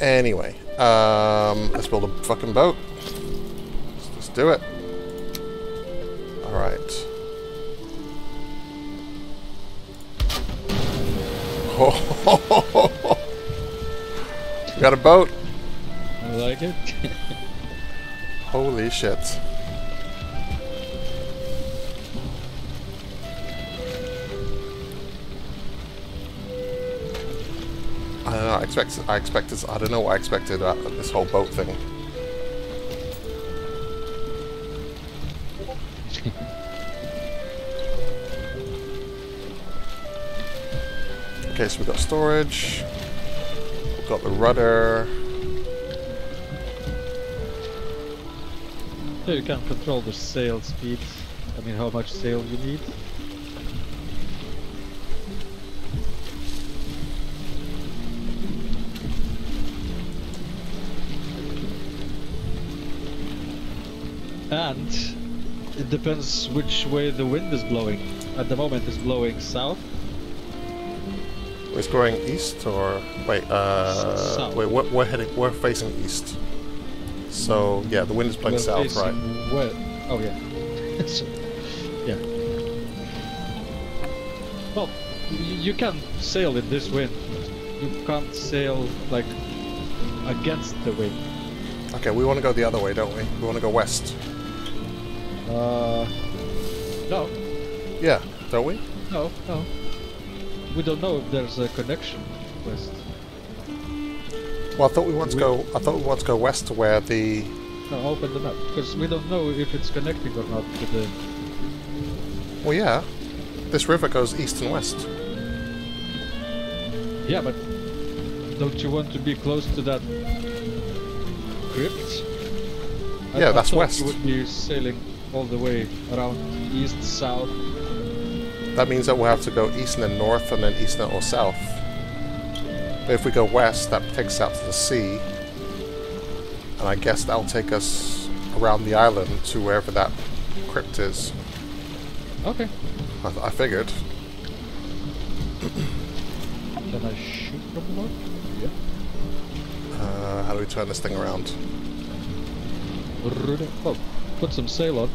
Anyway, um, let's build a fucking boat. Let's, let's do it. Alright. Oh, got a boat. I like it. Holy shit. I don't know, I expected, I expected, I don't know what I expected about this whole boat thing. okay, so we've got storage, we've got the rudder, so you can control the sail speed. I mean, how much sail you need. It depends which way the wind is blowing. At the moment it's blowing south. It's going east or wait, uh, South. wait, we're, we're heading, we're facing east. So yeah, the wind is blowing We're south, right? West. Oh yeah. so, yeah. Well, you can sail in this wind. You can't sail like against the wind. Okay, we want to go the other way, don't we? We want to go west. Uh, no, Yeah, don't we? no, no. We don't know if there's a connection west. Well, I thought we want to go. I thought we want to go west to where the. No, open the map because we don't know if it's connecting or not to the. Well, yeah, this river goes east and west. Yeah, but don't you want to be close to that crypt? I- Yeah, I that's west. You would be sailing all the way around east, south. That means that we'll have to go east and then north and then east and or south. But if we go west, that takes us out to the sea. And I guess that'll take us around the island to wherever that crypt is. Okay. I, I figured. Can I shoot from the? Yeah. Uh, how do we turn this thing around? Oh, put some sail on.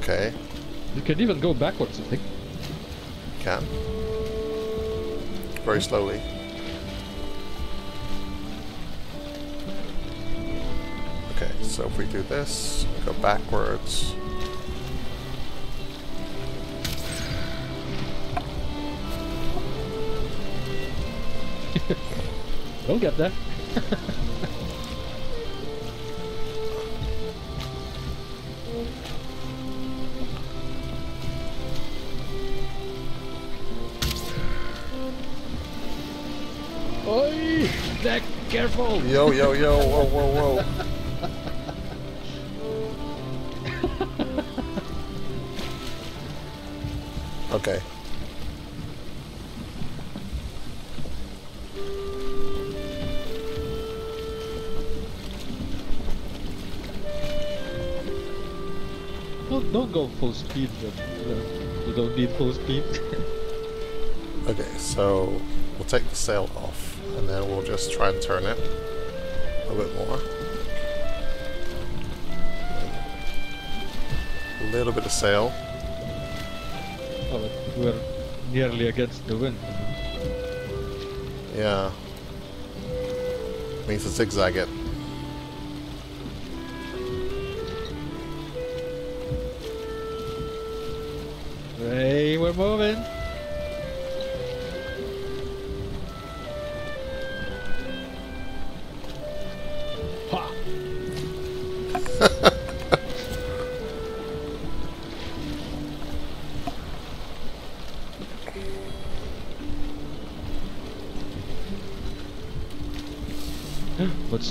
Okay, You can even go backwards, I think. can. Very slowly. Okay, so if we do this, go backwards. We'll get there. Oi! Deck, careful! Yo, yo, yo, whoa, whoa, whoa. Speed, but, you, know, you don't need full speed. Okay, so we'll take the sail off, and then we'll just try and turn it a bit more. A little bit of sail. oh, but we're nearly against the wind. Yeah. Means to zigzag it.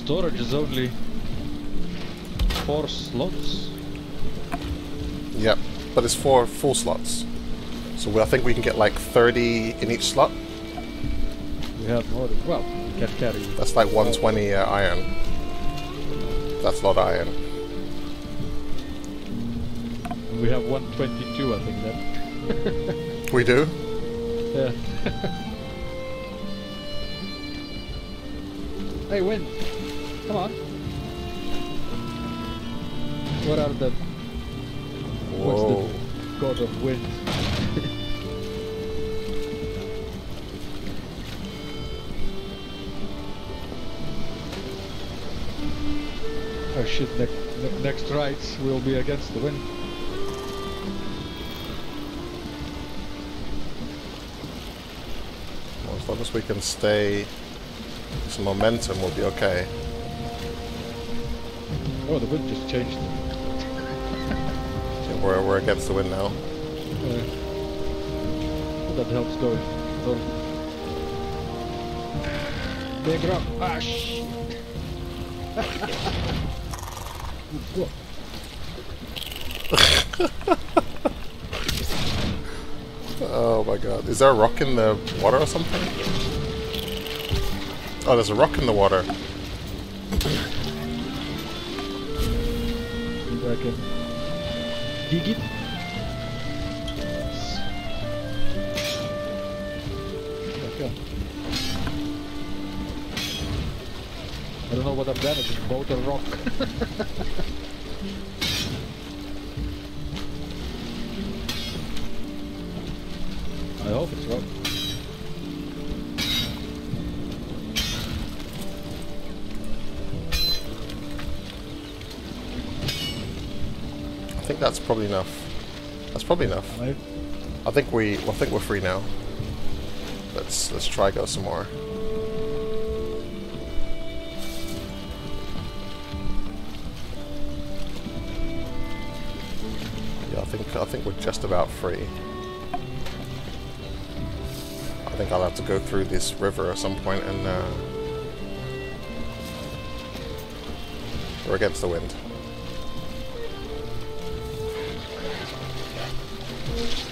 Storage is only four slots. Yep, but it's four full slots. So we- I think we can get like 30 in each slot. We have more than well, we can carry. That's like 120 uh, iron. That's a lot of iron. We have 122, I think, then. We do? Yeah. hey, wind! The What's the- Whoa. god of wind? oh shit, ne ne next rides will be against the wind. Well, as long as we can stay some momentum, we'll be okay. Oh, the wind just changed. We're, we're against the wind now. Uh, that helps go. So, big rock. Ah, shit. Oh my god. Is there a rock in the water or something? Oh, there's a rock in the water. Can dig it. I don't know what I'm damaging, boat or rock. I hope it's rock. Probably enough. That's probably enough. I, I think we I think we're free now. Let's let's try go some more. Yeah, I think I think we're just about free. I think I'll have to go through this river at some point and uh, we're against the wind.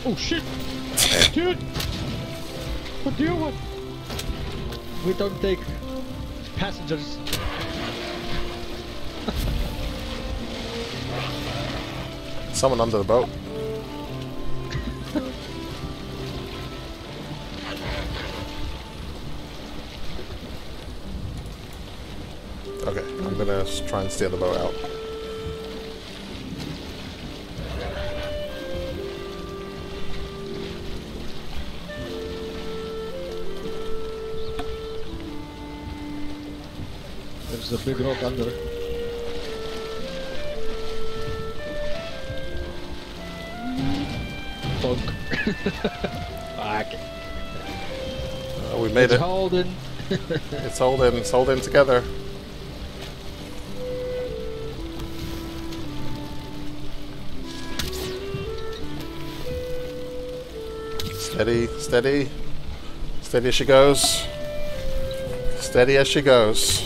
Oh shit! Dude! What do you want? We don't take passengers. Someone under the boat. okay, I'm gonna try and steer the boat out. There's a big rock under. Fuck. Fuck. Uh, we made it. it's it. holding. It's holding. It's holding together. Steady, steady. Steady as she goes. Steady as she goes.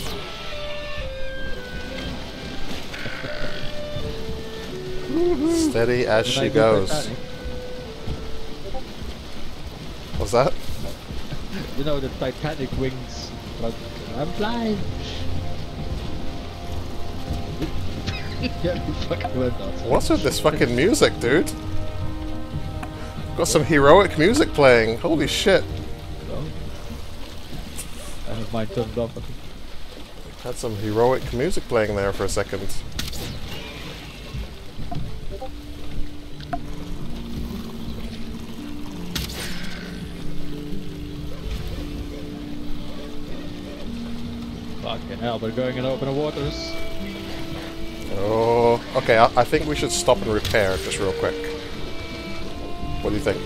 Steady as she goes. What's that? You know the Titanic wings. Like, I'm flying. yeah, you fucking went nuts. What's with this fucking music, dude? Got some heroic music playing. Holy shit. No. I have mine turned off. Had some heroic music playing there for a second. We're going in open waters. Oh, okay. I, I think we should stop and repair just real quick. What do you think?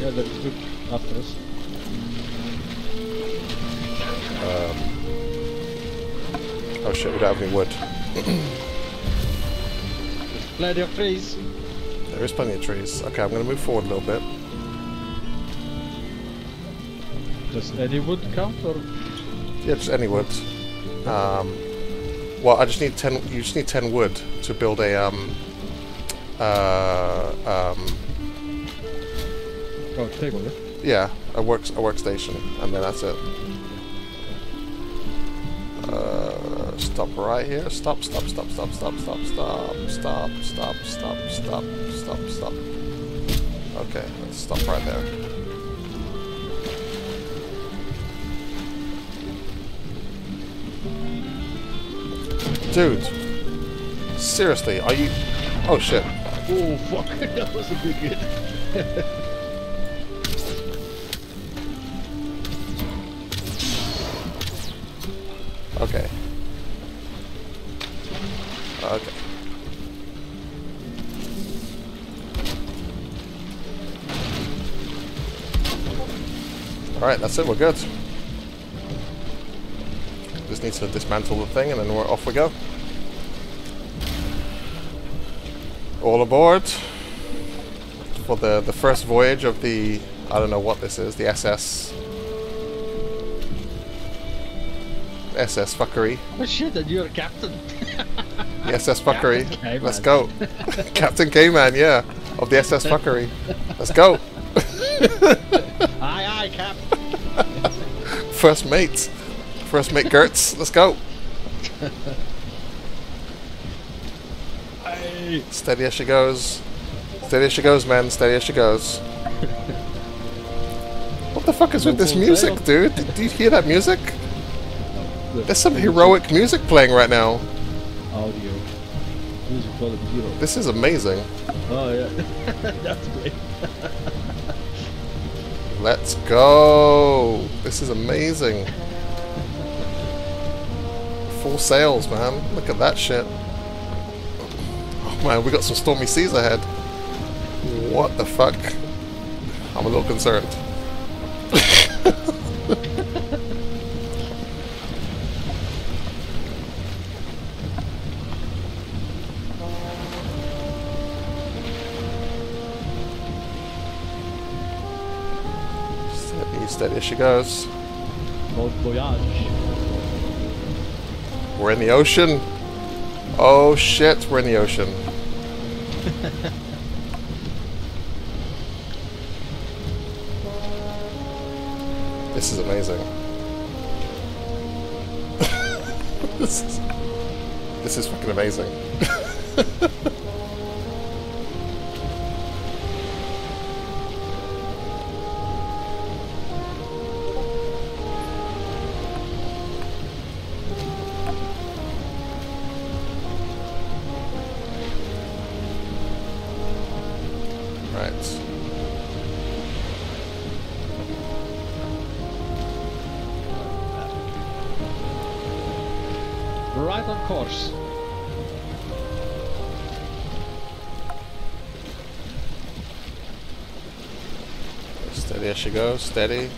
Yeah, let's look after us. Um, oh shit, we don't have any wood. There's plenty of trees. There is plenty of trees. Okay, I'm gonna move forward a little bit. Does any wood count or? Yeah, just any wood. Um, well, I just need ten. You just need ten wood to build a um, uh, um, Oh, table, yeah? yeah, a works a workstation, and then that's it. Uh, Uh, stop right here. Stop, stop, stop, stop, stop, stop, stop, stop, stop, stop, stop, stop, stop. Okay, let's stop right there. Dude, seriously, are you... Oh shit. Oh fuck, that was a big hit. Okay. Okay. Alright, that's it, we're good. Need to dismantle the thing and then we're off we go. All aboard for the, the first voyage of the, I don't know what this is, the SS. SS fuckery. Oh shit, and you're a captain. The SS fuckery. Captain Let's go. Captain K-Man, yeah. Of the SS fuckery. Let's go. aye aye, cap. First mate. First mate Gertz. Let's go. Aye. Steady as she goes. Steady as she goes, man. Steady as she goes. What the fuck is with this music, dude? Did, do you hear that music? There's some heroic music playing right now. audio. Music quality zero. This is amazing. Oh yeah, that's great. Let's go. This is amazing. Full sails, man. Look at that shit. Oh man, we got some stormy seas ahead. What the fuck? I'm a little concerned. Steady, steady as she goes. Bon voyage. We're in the ocean. Oh shit, we're in the ocean. this is amazing. this is this is fucking amazing. Goes, steady.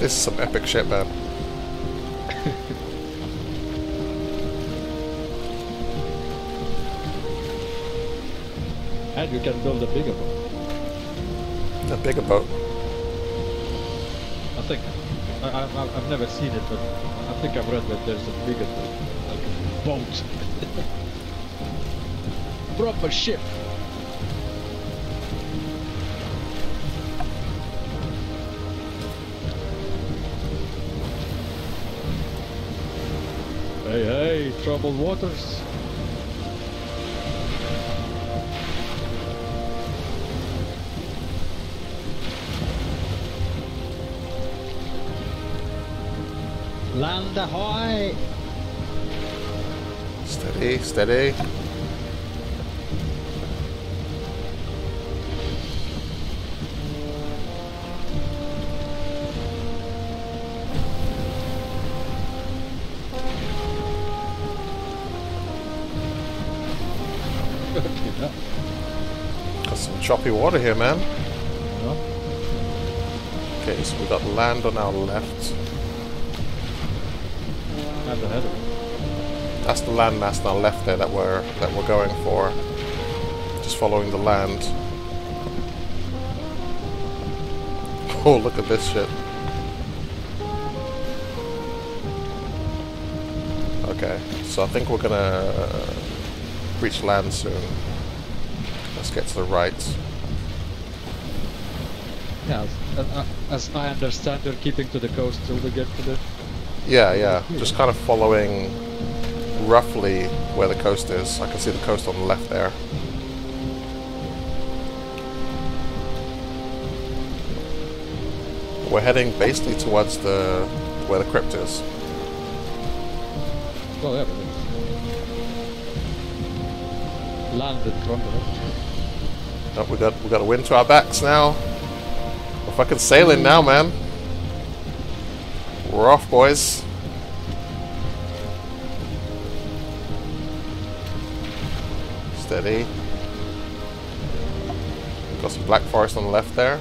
This is some epic shit, man. You can build a bigger boat. A bigger boat. I think. I, I, I- I've never seen it, but I think I've read that there's a bigger boat. Like a boat. Proper ship. Hey, hey, troubled waters. Land ahoy! Steady, steady. Got some choppy water here, man. Yeah. Okay, so we got land on our left. Ahead of it. That's the landmass on our left there that we're that we're going for. Just following the land. Oh, look at this shit. Okay, so I think we're gonna uh, reach land soon. Let's get to the right. Yeah, as, uh, as I understand, you're keeping to the coast till we get to the. Yeah, yeah, just kind of following roughly where the coast is. I can see the coast on the left there. We're heading basically towards the where the crypt is. Well, yeah, but it's land in front of it. Oh, we got we got a wind to our backs now. We're fucking sailing now, man. We're off, boys. Steady. Got some black forest on the left there.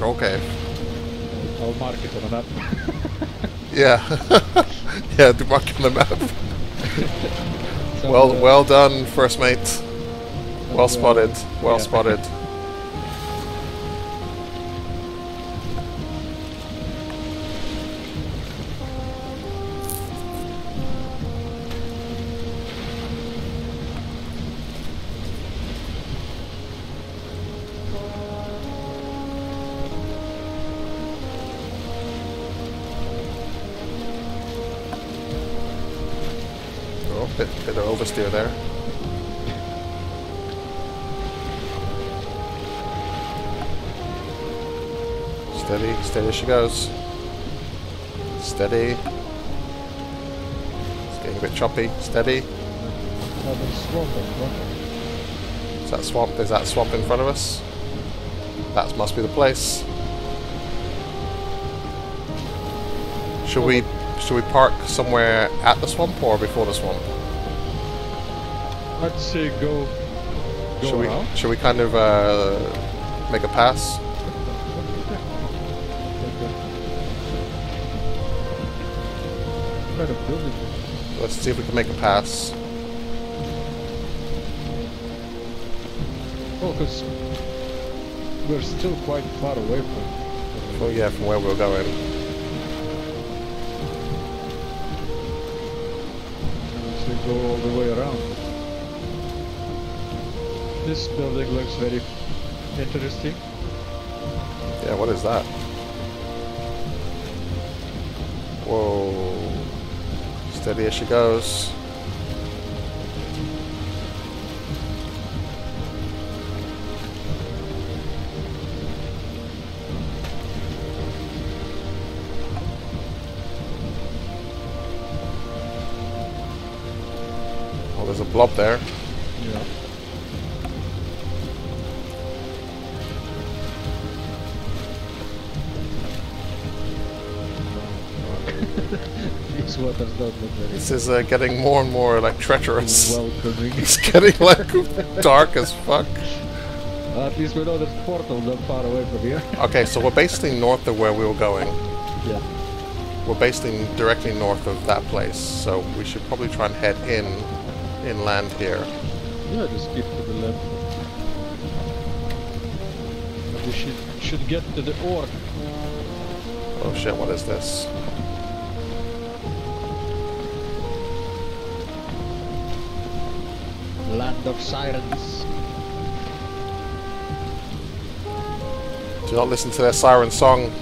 Troll cave. I'll mark it on a map. Yeah. yeah, do mark on the map. So, Well, uh, well done, first mate. Well spotted. Well yeah. spotted. Bit there. Steady, steady she goes. Steady. It's getting a bit choppy. Steady. Is that swamp? Is that swamp in front of us? That must be the place. Should we should we park somewhere at the swamp or before the swamp? I'd say go. Go Should we should we kind of uh, make a pass? Kind of building. Let's see if we can make a pass. Oh, because we're still quite far away from. Well, yeah, from where we're going. This building looks very interesting. Yeah, what is that? Whoa. Steady as she goes. Oh, there's a blob there. This is uh, getting more and more like treacherous. welcoming. It's getting like dark as fuck. At least we know there's portal not far away from here. Okay, so we're basically north of where we were going. yeah. We're basically directly north of that place, so we should probably try and head in, inland here. Yeah, just keep to the left. We should should get to the orc. Oh shit, what is this? Of Sirens. Do not listen to their siren song.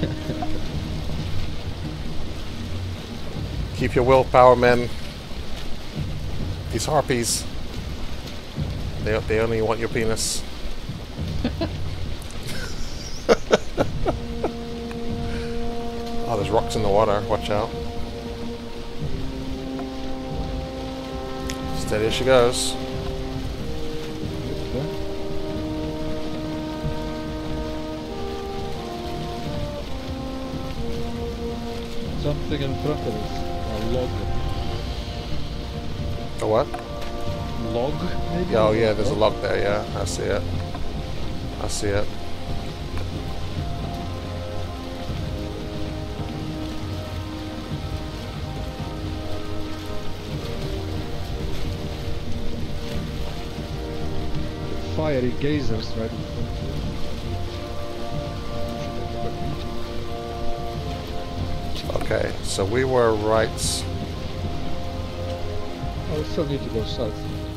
Keep your willpower, men. These harpies. They, they only want your penis. oh, there's rocks in the water. Watch out. Steady as she goes. Something in front of us. A log. A what? Log, maybe? Oh yeah, there's a log there, yeah. I see it. I see it. Fiery gazers right in front of us. Okay, so we were right. Oh, we still need to go south.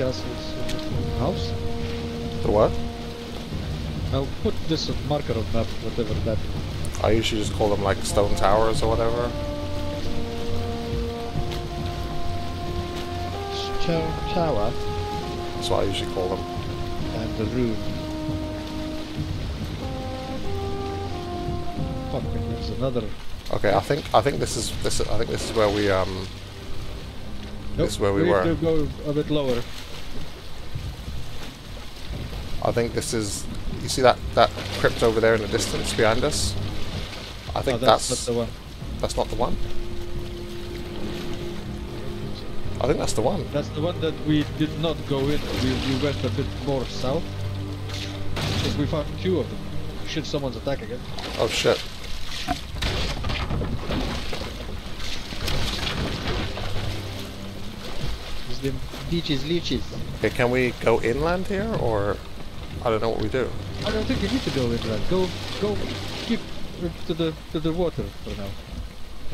Castles in the house? The what? I'll put this on marker on map, whatever that. I usually just call them like stone towers or whatever. Chow Tower That's what I usually call them. and the rune. Fuck, there's another. Okay, I think I think this is this. I think this is where we um. Nope, This is where we need were. to go a bit lower. I think this is. You see that that crypt over there in the distance behind us? I Oh, think that's, that's not the one. that's not the one. I think that's the one. That's the one that we did not go in. We, we went a bit more south. Because we found two of them. Shit, someone's attacking it. Oh shit! Them beaches, leeches. Okay, can we go inland here, or I don't know what we do. I don't think you need to go into that. Go, go, keep to the to the water for now.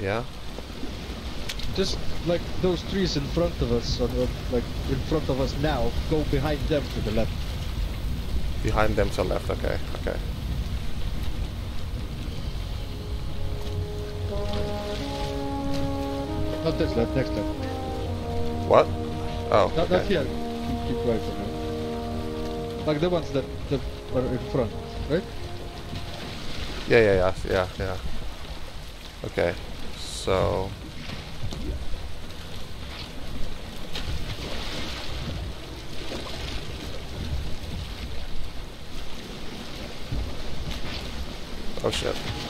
Yeah. Just like those trees in front of us, or like in front of us now, go behind them to the left. Behind them to the left. Okay. Okay. Not this left, next left. What? Oh. Not, not Okay. here. Keep, keep right for now. Like the ones that, that are in front, right? Yeah, yeah, yeah, yeah, yeah. Okay, so Oh shit.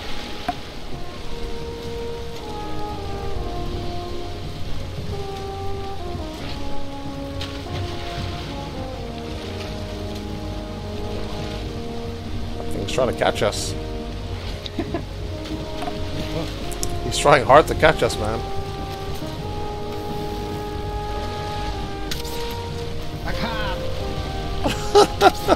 Trying to catch us. He's trying hard to catch us, man.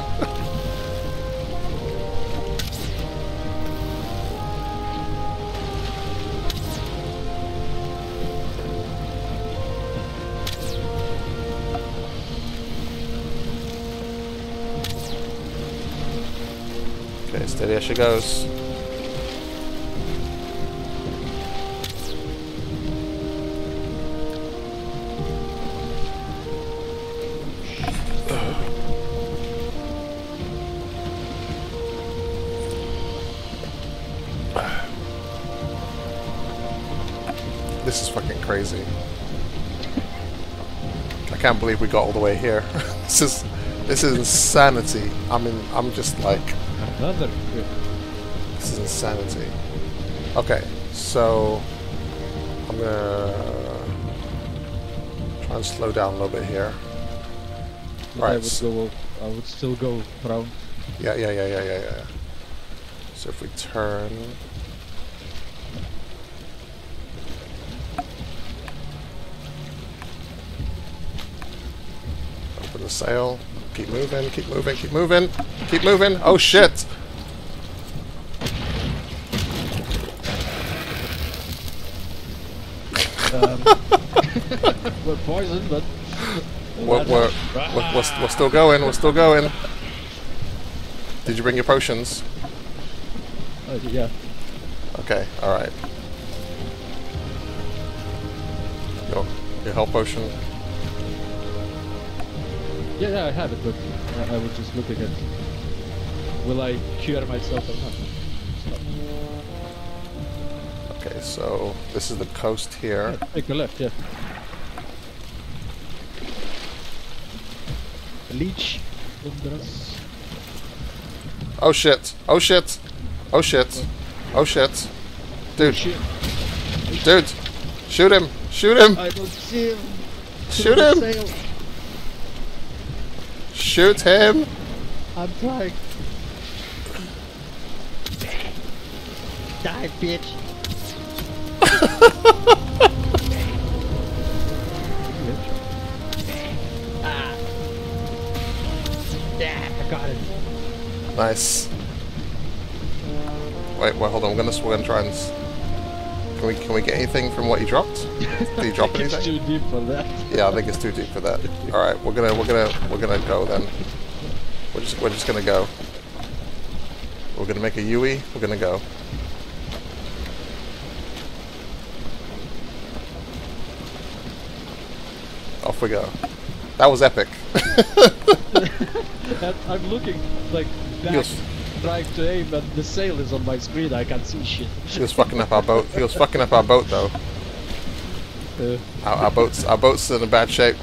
goes. This is fucking crazy. I can't believe we got all the way here. this is this is insanity. I mean, I'm just like Another crit. this is insanity. Okay, so I'm gonna try and slow down a little bit here. But Right, I would go. I would still go round. Yeah, yeah, yeah, yeah, yeah, yeah. So if we turn. Open the sail. Keep moving, keep moving, keep moving, keep moving. Oh shit! Um, we're poisoned, but We're, we're, we're, we're, still going, we're still going. Did you bring your potions? Uh, yeah. Okay, alright. Your, your health potion. Yeah, yeah, I have it, but I, I was just looking at. Will I cure myself or not? Okay, so this is the coast here. yeah, take a left, yeah. Leech. Oh shit! Oh shit! Oh shit! Oh shit! Dude, dude! Shoot him! Shoot him! I don't see him. Shoot him! Shoot him! I'm trying. Die, bitch. Anything from what you dropped? Did you drop it's anything? too deep for that. Yeah, I think it's too deep for that. All right, we're gonna we're gonna we're gonna go then. We're just we're just gonna go. We're gonna make a Yui. We're gonna go. Off we go. That was epic. I'm looking like back, Yes. Trying to aim, and the sail is on my screen. I can't see shit. he was fucking up our boat. He was fucking up our boat though. Uh, Our, our boat's our boat's in a bad shape.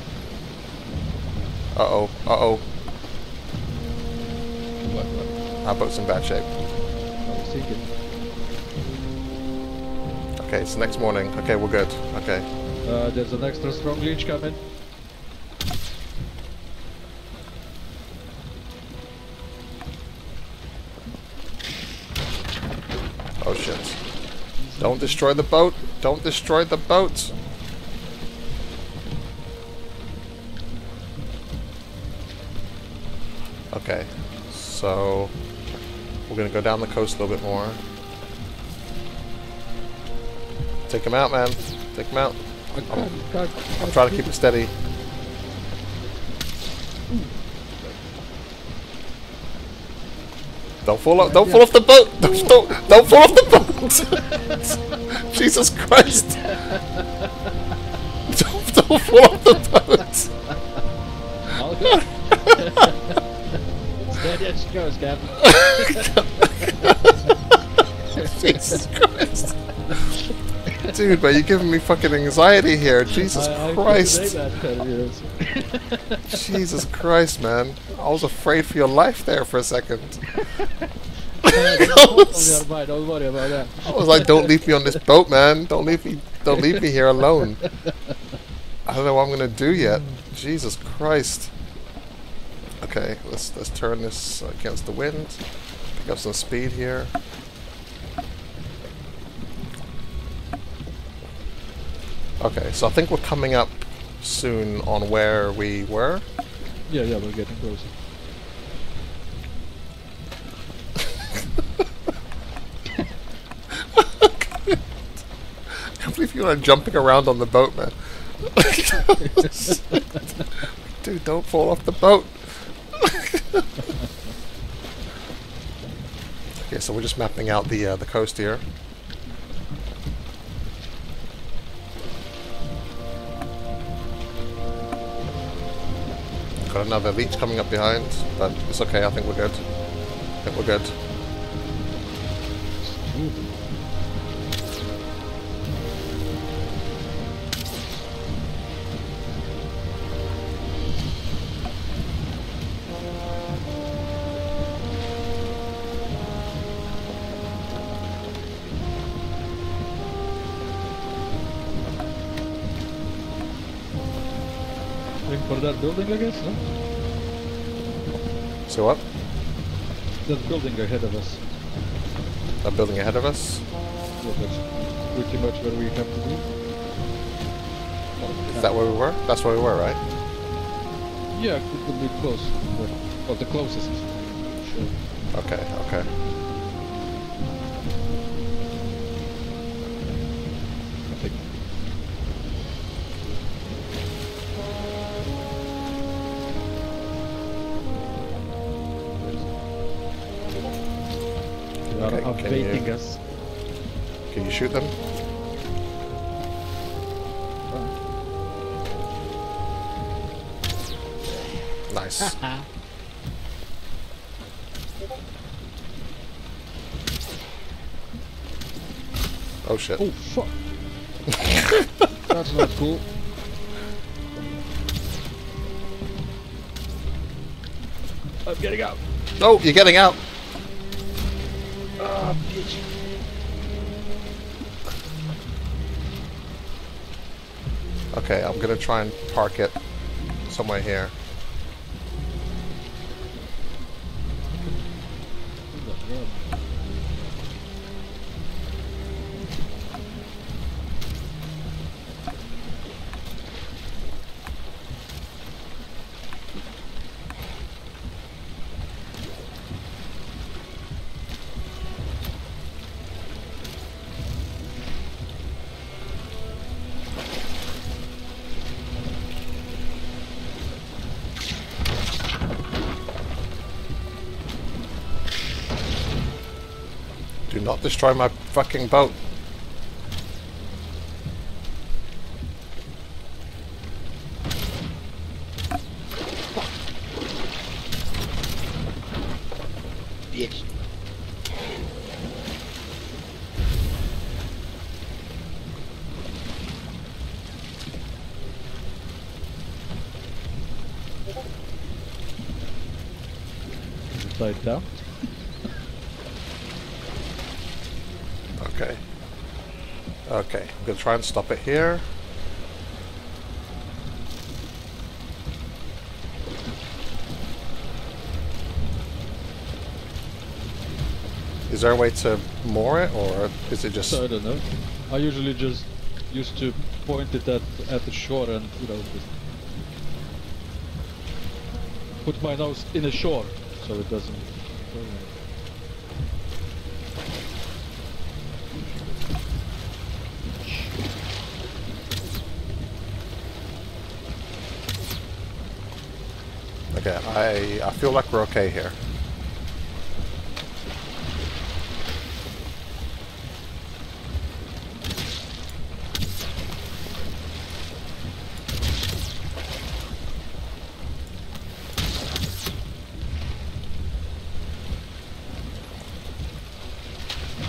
Uh oh. Uh oh. what, what? Our boat's in bad shape. I was thinking. Okay, it's next morning. Okay, we're good. Okay. Uh, there's an extra strong leech coming. Don't destroy the boat. Don't destroy the boat. Okay. So we're gonna go down the coast a little bit more. Take him out, man. Take him out. I can't, can't, I'm trying to keep it steady. Don't fall off! Don't fall off the boat! Don't, don't, don't fall off the boat! Jesus Christ! Don't, don't fall off the boat! I'll go. Steady as she goes, Captain. Jesus Christ! Dude, but you're giving me fucking anxiety here. Jesus I, I Christ! Jesus Christ, man! I was afraid for your life there for a second. There's a boat on your mind, Don't worry about that. I was like, "Don't leave me on this boat, man! Don't leave me! Don't leave me here alone." I don't know what I'm gonna do yet. Jesus Christ! Okay, let's let's turn this against the wind. Pick up some speed here. Okay, so I think we're coming up soon on where we were. Yeah, yeah, we're getting closer. I can't believe you are jumping around on the boat, man. Dude, don't fall off the boat. okay, so we're just mapping out the uh, the coast here. Got another leech coming up behind, but it's okay. I think we're good. I think we're good. For that building, I guess, no? So what? That building ahead of us. That building ahead of us. Yeah, that's pretty much where we have to be. Is that where we were? That's where we were, right? Yeah, it could be close. Well, the closest. Sure. Okay, okay. You, can you shoot them? Nice. oh shit. Oh fuck! That's not cool. I'm getting out. Oh, you're getting out. Bitch. Okay, I'm gonna try and park it somewhere here. Destroy my fucking boat. Bitch. Slide down. Okay. Okay, I'm gonna try and stop it here. Is there a way to moor it, or is it just... I don't know. I usually just used to point it at at the shore and you know put my nose in the shore so it doesn't. go away. Okay, I, I feel like we're okay here.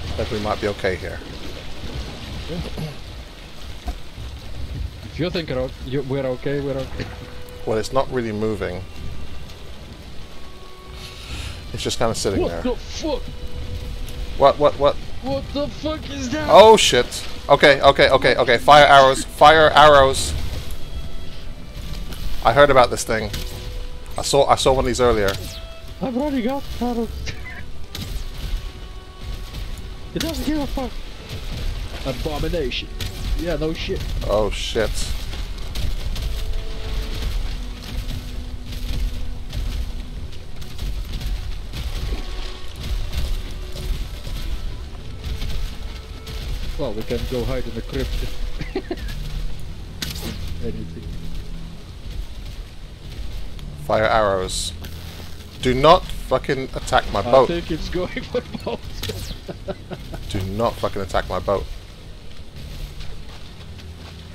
I think we might be okay here. If you think we're okay, we're okay. Well, it's not really moving. Just kind of sitting What there. the fuck? What, what, what? What the fuck is that? Oh shit. Okay, okay, okay, okay. Fire arrows. Fire arrows. I heard about this thing. I saw I saw one of these earlier. I've already got Harold. it doesn't give a fuck. Abomination. Yeah, no shit. Oh shit. Well, we can go hide in the crypt. Anything. Fire arrows. Do not fucking attack my I boat. think it's going for both. Do not fucking attack my boat.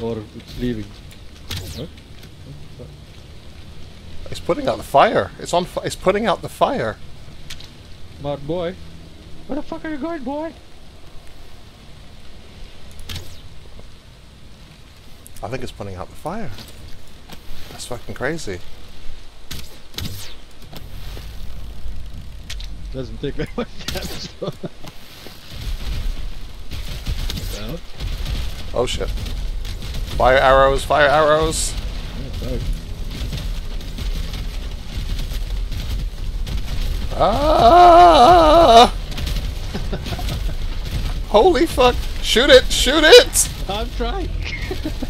or it's leaving. What? It's putting out the fire. It's on. Fi- it's putting out the fire. Smart boy. Where the fuck are you going, boy? I think it's putting out the fire. That's fucking crazy. Doesn't take that much damage. though. Oh shit. Fire arrows. Fire arrows. Right. Ah! Holy fuck! Shoot it! Shoot it! I'm trying.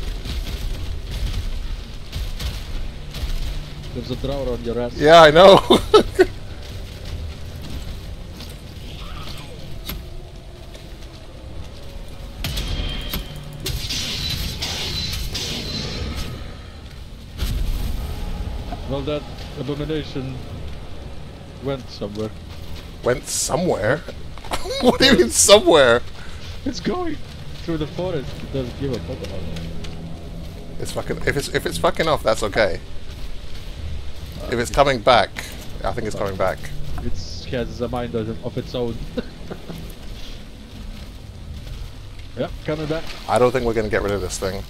There's a drawer on your ass. Yeah, I know. Well, that abomination went somewhere. Went somewhere. what do you mean somewhere? It's going through the forest. It doesn't give a fuck about it. It's fucking. If it's if it's fucking off, that's okay. If it's coming back, I think it's coming back. It has a mind of, of its own. yep, coming back. I don't think we're gonna get rid of this thing.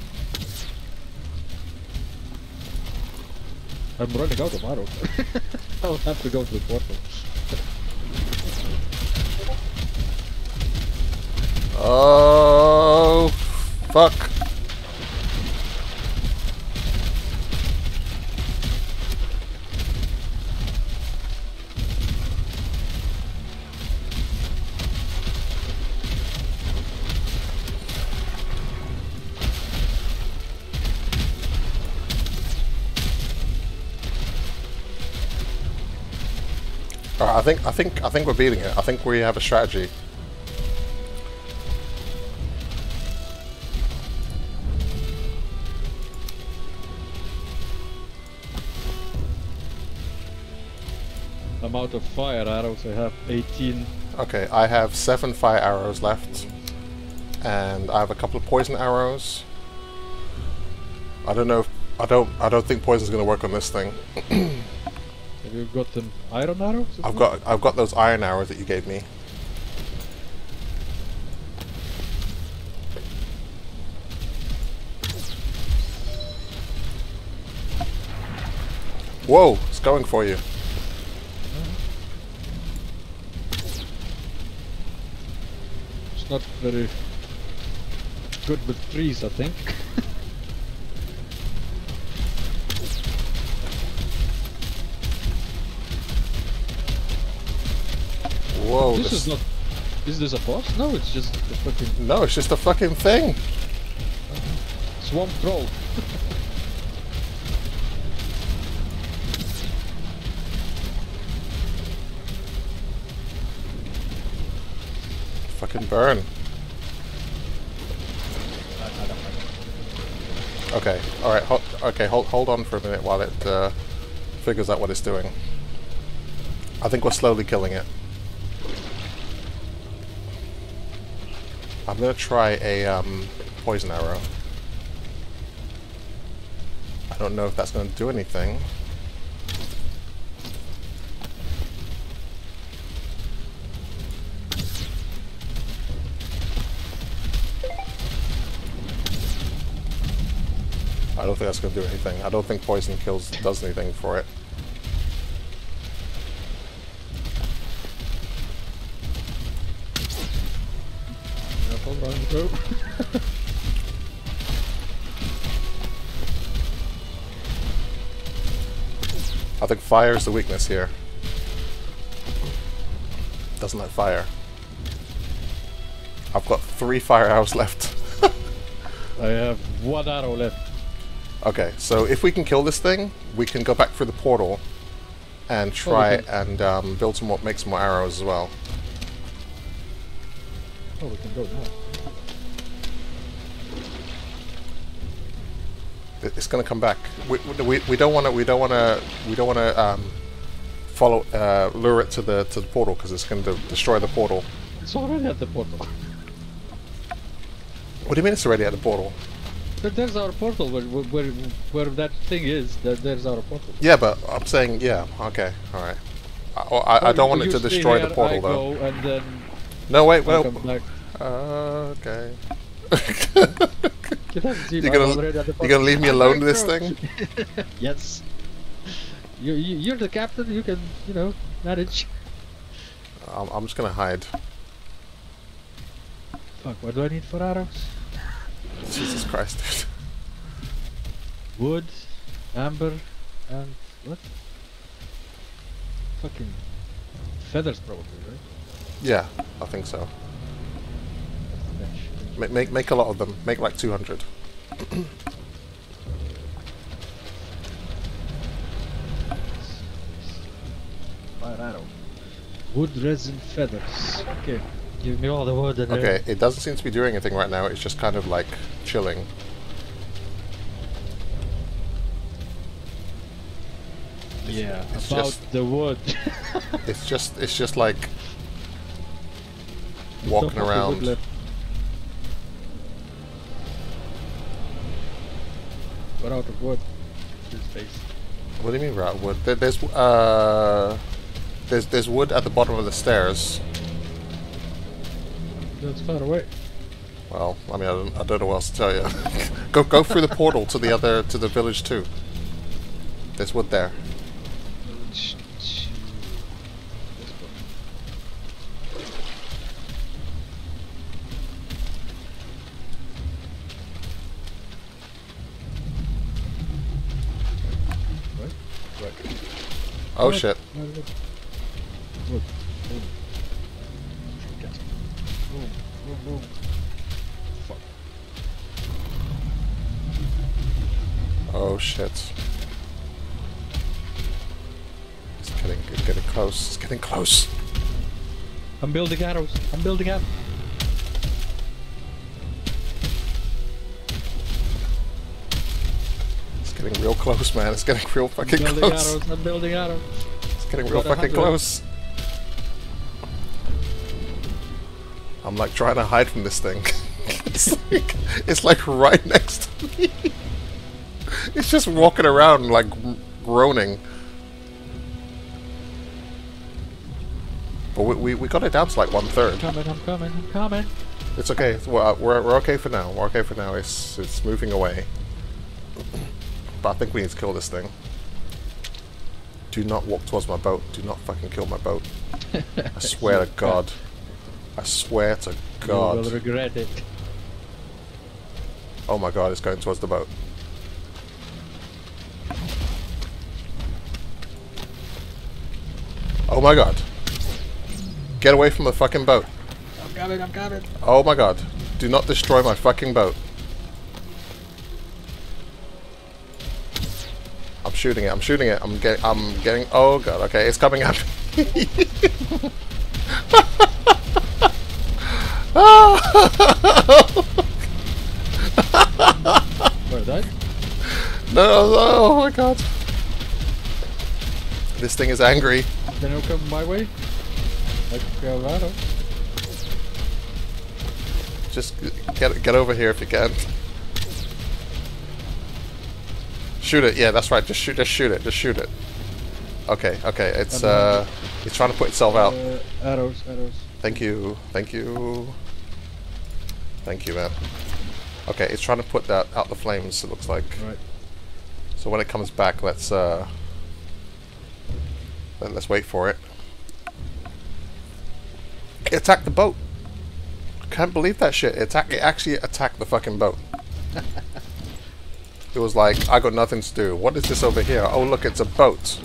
I'm running out of arrows. I'll have to go to the portal. Oh, fuck. Alright, I think I think I think we're beating it. I think we have a strategy. I'm out of fire arrows. I have 18. Okay, I have seven fire arrows left, and I have a couple of poison arrows. I don't know. If, I don't. I don't think poison's going to work on this thing. Have you gotten iron arrows? I've got. I've got those iron arrows that you gave me. Whoa! It's going for you. It's not very good with trees, I think. Whoa! this is not. Is this a boss? No, it's just a fucking No, it's just a fucking thing. swamp troll. Fucking burn. Okay, alright, ho okay, hold, hold on for a minute while it uh, figures out what it's doing. I think we're slowly killing it. I'm gonna try a um, poison arrow. I don't know if that's gonna do anything. I don't think that's going to do anything. I don't think poison kills does anything for it. Run through. I think fire is the weakness here. Doesn't like fire. I've got three fire arrows left. I have one arrow left. okay, so if we can kill this thing, we can go back through the portal and try can- and um, build some more, make some more arrows as well. Oh, we can go now. It's going to come back. We, we, we don't want to. We don't want to. We don't want to um, follow uh, lure it to the to the portal because it's going to destroy the portal. It's already at the portal. What do you mean it's already at the portal? There- There's our portal where where where that thing is. There, there's our portal. Yeah, but I'm saying yeah. Okay, all right. I, I, I don't want it to destroy here, the portal I though. And then No, wait, I well, uh, okay. You haven't seen You're gonna already at the you're gonna leave me alone to this thing? yes. You, you you're the captain. You can you know manage. I'm, I'm just gonna hide. Fuck. What do I need for arrows? Jesus Christ, dude. Wood, amber, and what? Fucking feathers, probably, right? Yeah, I think so. That's the bench. Make make make a lot of them. Make like 200. Fire arrow. Wood, resin, feathers. Okay. Give me all the wood and Okay, it doesn't seem to be doing anything right now. It's just kind of like chilling. Yeah, it's about just- the wood. It's just it's just like walking Don't have the wood around. We're out of wood. Face. What do you mean, rat wood? There, there's uh, there's there's wood at the bottom of the stairs. That's far away. Well, I mean, I don't, I don't know what else to tell you. go go through the portal to the other to the village too. There's wood there. Oh shit! Oh shit! It's getting it's getting close. It's getting close. I'm building arrows. I'm building arrows. It's getting real close, man. It's getting real I'm fucking building close. arrows. I'm building arrows. It's getting real fucking hundred. close. I'm like trying to hide from this thing. it's like it's like right next to me. It's just walking around like groaning. But we, we, we got it down to like one third. I'm coming. I'm coming. I'm coming. It's okay. We're, we're, we're okay for now. We're okay for now. It's it's moving away. But I think we need to kill this thing. Do not walk towards my boat. Do not fucking kill my boat. I swear to God. I swear to God. You will regret it. Oh my God, it's going towards the boat. Oh my God. Get away from the fucking boat. I'm coming. I'm coming. Oh my God. Do not destroy my fucking boat. I'm shooting it. I'm shooting it. I'm getting. I'm getting. Oh god. Okay, it's coming up. Where that? No, no. Oh my god. This thing is angry. Then it'll come my way. Like Colorado. Just get get over here if you can. Shoot it. Yeah, that's right. Just shoot. Just shoot it. Just shoot it. Okay. Okay. It's uh, it's trying to put itself out. Uh, arrows. Arrows. Thank you. Thank you. Thank you, man. Okay, it's trying to put that out the flames. It looks like. Right. So when it comes back, let's uh, let, let's wait for it. It attacked the boat. Can't believe that shit. It, attack, it actually attacked the fucking boat. it was like, I got nothing to do. What is this over here? Oh, look, it's a boat.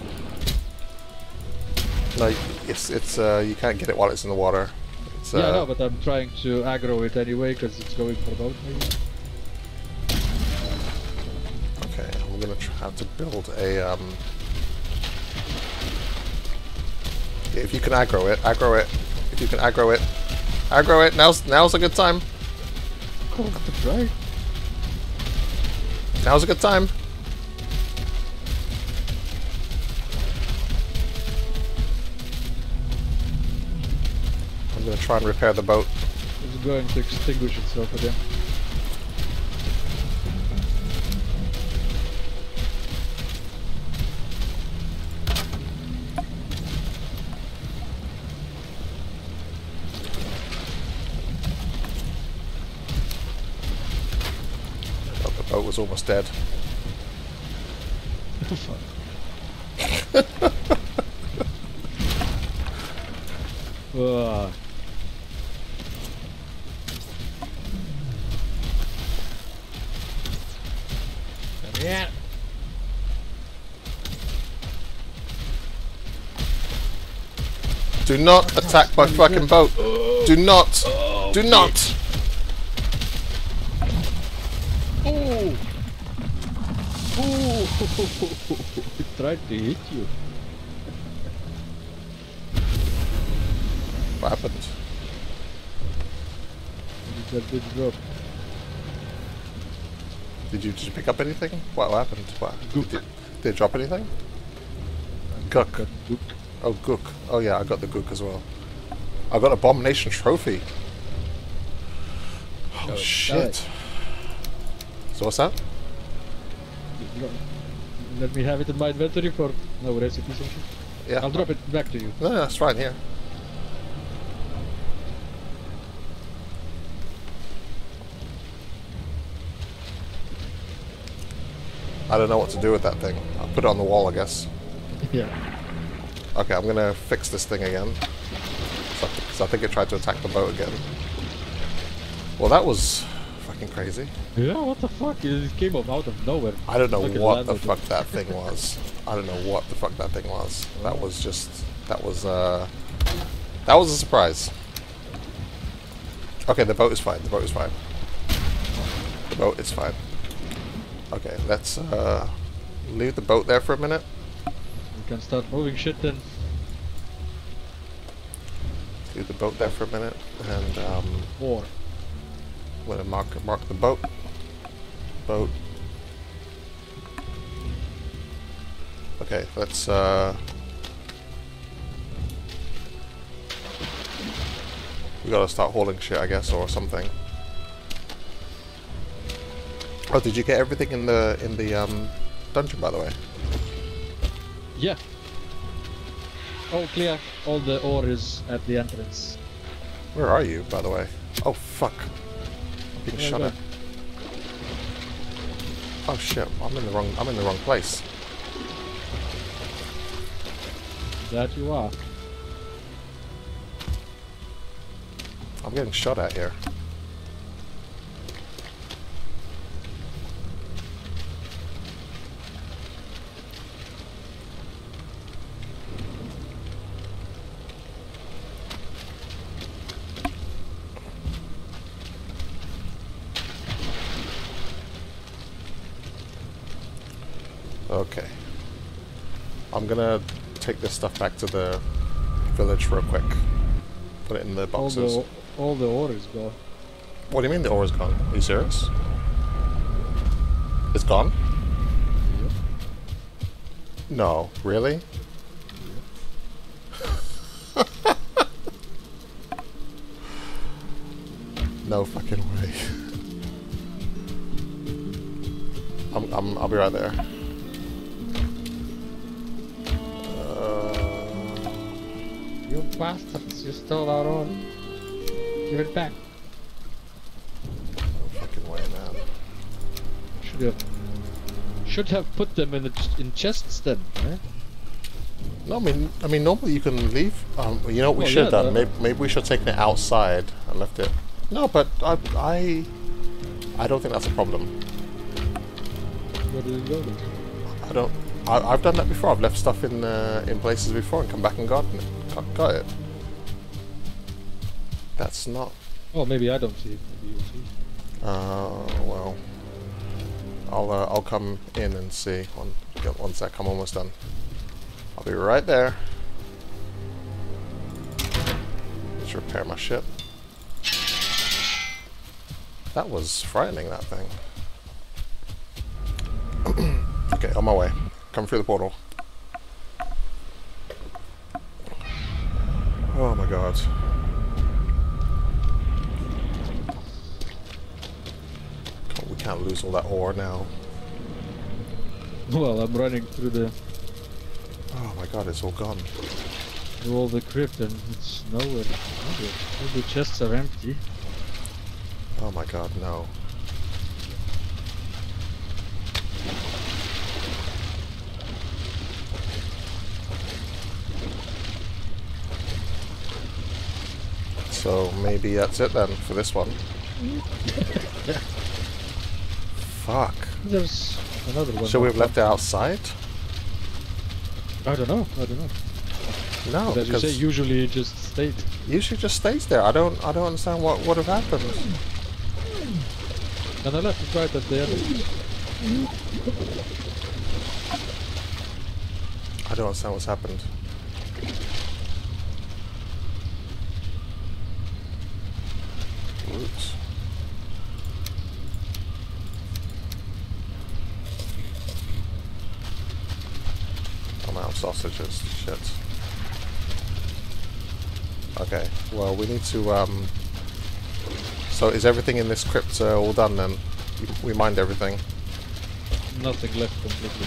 No, it's it's uh, you can't get it while it's in the water. It's, uh, yeah, no, but I'm trying to aggro it anyway because it's going for the boat. Maybe. Okay, I'm gonna try to build a um. If you can aggro it, aggro it. If you can aggro it, aggro it. Now's now's a good time. Cool. Right. Now's a good time. I'm gonna try and repair the boat. It's going to extinguish itself again. Oh, the boat was almost dead. Ugh. Yeah. Do not attack my fucking boat. Do not. Do not. it tried to hit you. What happened? That did drop. Did you, did you pick up anything? What happened? What? Gook. Did, did it drop anything? Gook. Gook. Oh, Gook. Oh, yeah, I got the Gook as well. I got Abomination Trophy. Oh, shit. So what's that? Let me have it in my inventory for no recipes and shit. Yeah. I'll drop it back to you. No, no, that's fine here. I don't know what to do with that thing. I'll put it on the wall, I guess. yeah. Okay, I'm gonna fix this thing again. Because I think it tried to attack the boat again. Well, that was fucking crazy. Yeah, what the fuck? It came up out of nowhere. I don't know Fucking what the fuck that thing was. I don't know what the fuck that thing was. That was just... That was, uh... That was a surprise. Okay, the boat is fine. The boat is fine. The boat is fine. Okay, let's, uh... Leave the boat there for a minute. We can start moving shit then. Leave the boat there for a minute. And, um... War. I'm gonna mark, mark the boat. Boat. Okay, let's, uh... We gotta start hauling shit, I guess, or something. Oh, did you get everything in the, in the, um, dungeon, by the way? Yeah. All clear. All the ore is at the entrance. Where are you, by the way? Oh, fuck. I'm being Yeah, shot go. at. Oh shit, I'm in the wrong, I'm in the wrong place. That you are. I'm getting shot at here. Okay. I'm gonna take this stuff back to the village real quick. Put it in the All boxes. the all the ore is gone. What do you mean the ore is gone? Are you serious? It's gone? No, really? no fucking way. I'm, I'm, I'll be right there. You bastards! You stole our ore. Give it back. no fucking way, man. Should have. Should have put them in the ch- in chests then. Eh? No, I mean, I mean, normally you can leave. Um, you know what we Well, should have done? Maybe, maybe we should have taken it outside and left it. No, but I, I, I don't think that's a problem. Where did it go then? I don't. I, I've done that before. I've left stuff in uh, in places before and come back and gotten it. Got, got it. That's not. Oh, maybe I don't see it. Maybe you'll see. Uh, well. I'll uh, I'll come in and see one get one sec. I'm almost done. I'll be right there. Let's repair my ship. That was frightening. That thing. okay, on my way. Come through the portal. Oh my god. We can't lose all that ore now. Well, I'm running through the Oh my god, it's all gone. through all the crypt and it's nowhere. nowhere. All the chests are empty. Oh my god, no. So maybe that's it then for this one. Fuck. There's another one. Should we have left it outside? I don't know. I don't know. No, as you say, because usually it just stayed. usually just stays there. I don't I don't understand what would have happened. And I left it right at the end. I don't understand what's happened. Roots. I'm out of sausages. Shit. Okay. Well, we need to um, So is everything in this crypt uh, all done then? We- mined everything. Nothing left completely.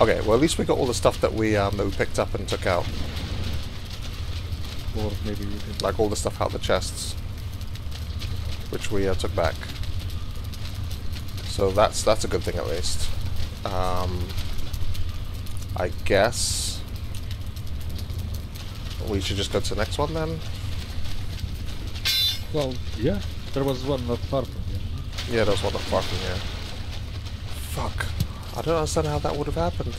Okay, well at least we got all the stuff that we um, that we picked up and took out, Or maybe like all the stuff out of the chests, which we uh, took back. So that's that's a good thing at least. Um, I guess we should just go to the next one then. Well, yeah. There was one not far from here. Yeah, there's one not far from here. Fuck. I don't understand how that would have happened.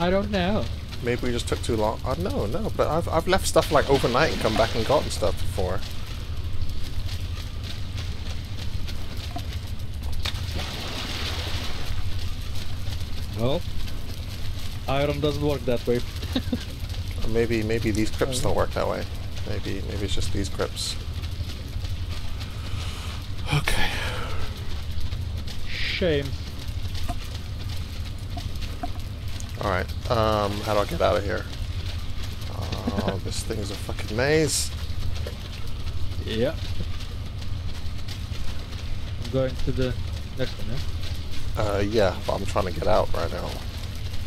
I don't know. Maybe we just took too long. Oh, no, no, but I've, I've left stuff like overnight and come back and gotten stuff before. Well, iron doesn't work that way. Maybe maybe these crypts don't work that way. Maybe maybe it's just these crypts. Okay. Shame. Alright. Um, how do I get out of here? Oh, this thing's a fucking maze. Yeah. I'm going to the next one, yeah? Uh, yeah, but I'm trying to get out right now.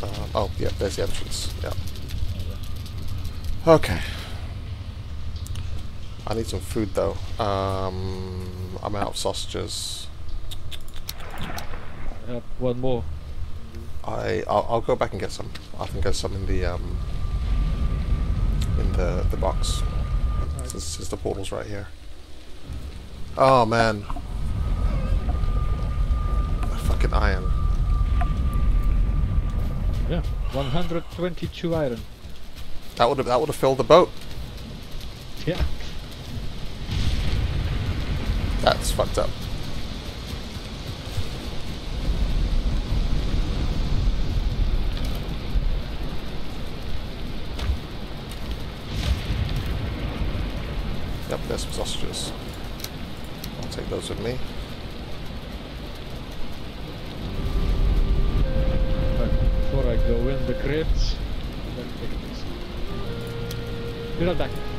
Um, oh, yeah, there's the entrance. Yeah. Okay. I need some food though. Um, I'm out of sausages. I have one more. I I'll, I'll go back and get some. I think there's some in the um in the the box. Since, since the portal's right here. Oh man. Fucking iron. Yeah. 122 iron. That would have that would have filled the boat. Yeah. That's fucked up. Yep, there's some sausages. I'll take those with me. But before I go in the crypt, let me take this. Be right back.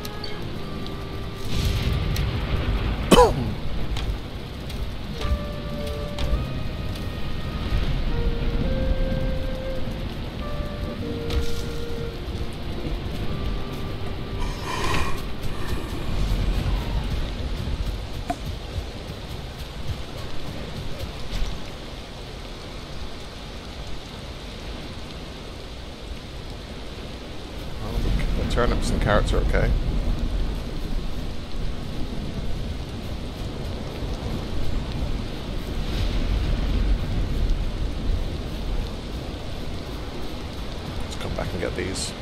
Are okay. Let's come back and get these.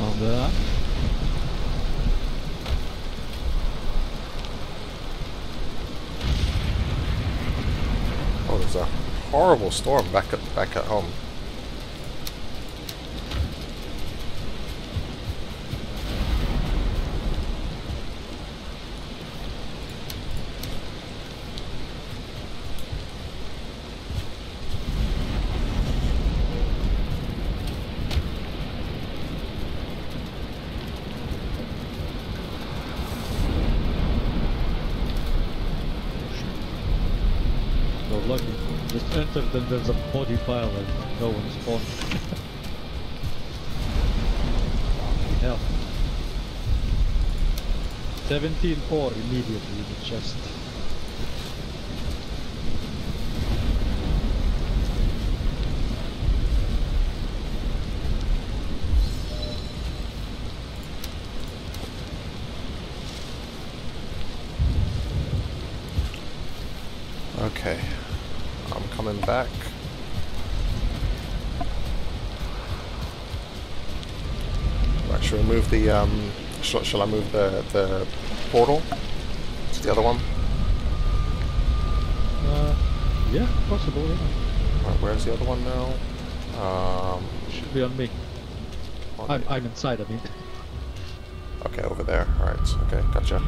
On the Oh, there's a horrible storm back at back at home. So lucky. And there's a body pile and no one spawned. Hell. 17 ore immediately in the chest. Shall, I move the, the portal? It's the other one. Uh, yeah, possible. Yeah. Right, where's the other one now? Um, Should be on me. on I'm, I'm inside. I mean. okay, over there. Alright, okay, gotcha.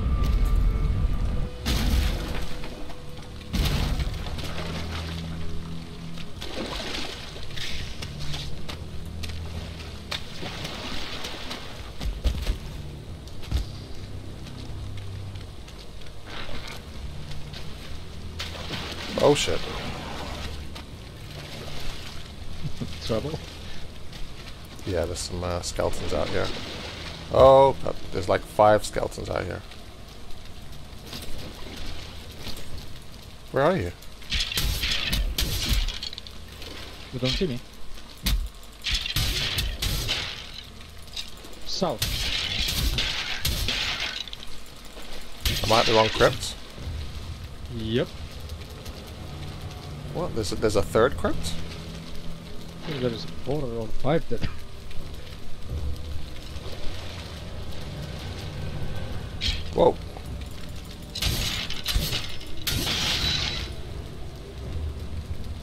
Shit. Trouble. Yeah, there's some uh, skeletons out here. Oh, there's like five skeletons out here. Where are you? You don't see me. South. Am I at the wrong crypt? Yep. What? There's a, there's a third crypt? I think there is four or five there. Whoa. What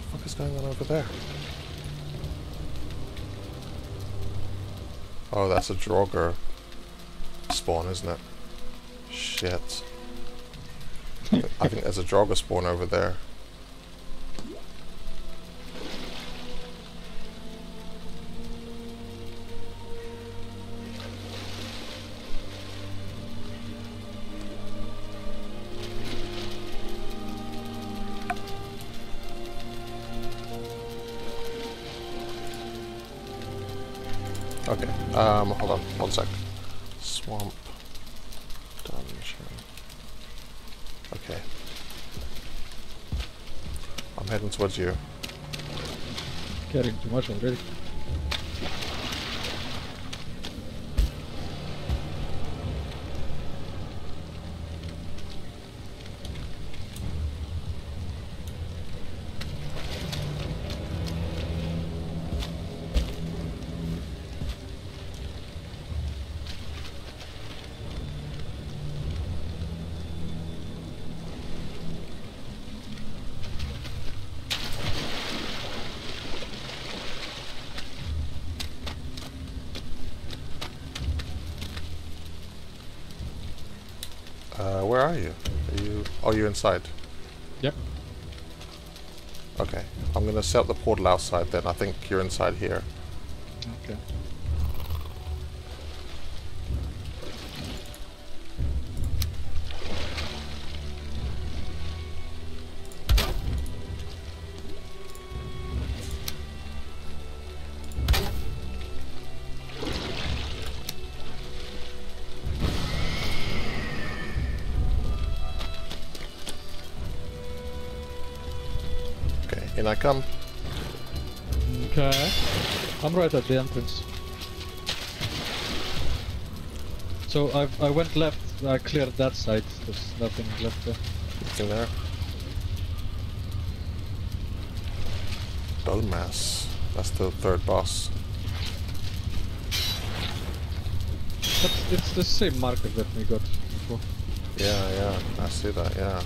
the fuck is going on over there? Oh, that's a Draugr spawn, isn't it? Shit. I think there's a Draugr spawn over there. Um, hold on, one sec. Swamp. Dungeon. Okay. I'm heading towards you. Getting too much already. Uh, where are you? Are you? Oh, you're inside. Yep. Okay. I'm gonna set up the portal outside then. I think you're inside here. Come. Okay. I'm right at the entrance. So I I went left. I cleared that side. There's nothing left there. Anything there? Bonemass. That's the third boss. But it's the same marker that we got before. Yeah, yeah. I see that. Yeah.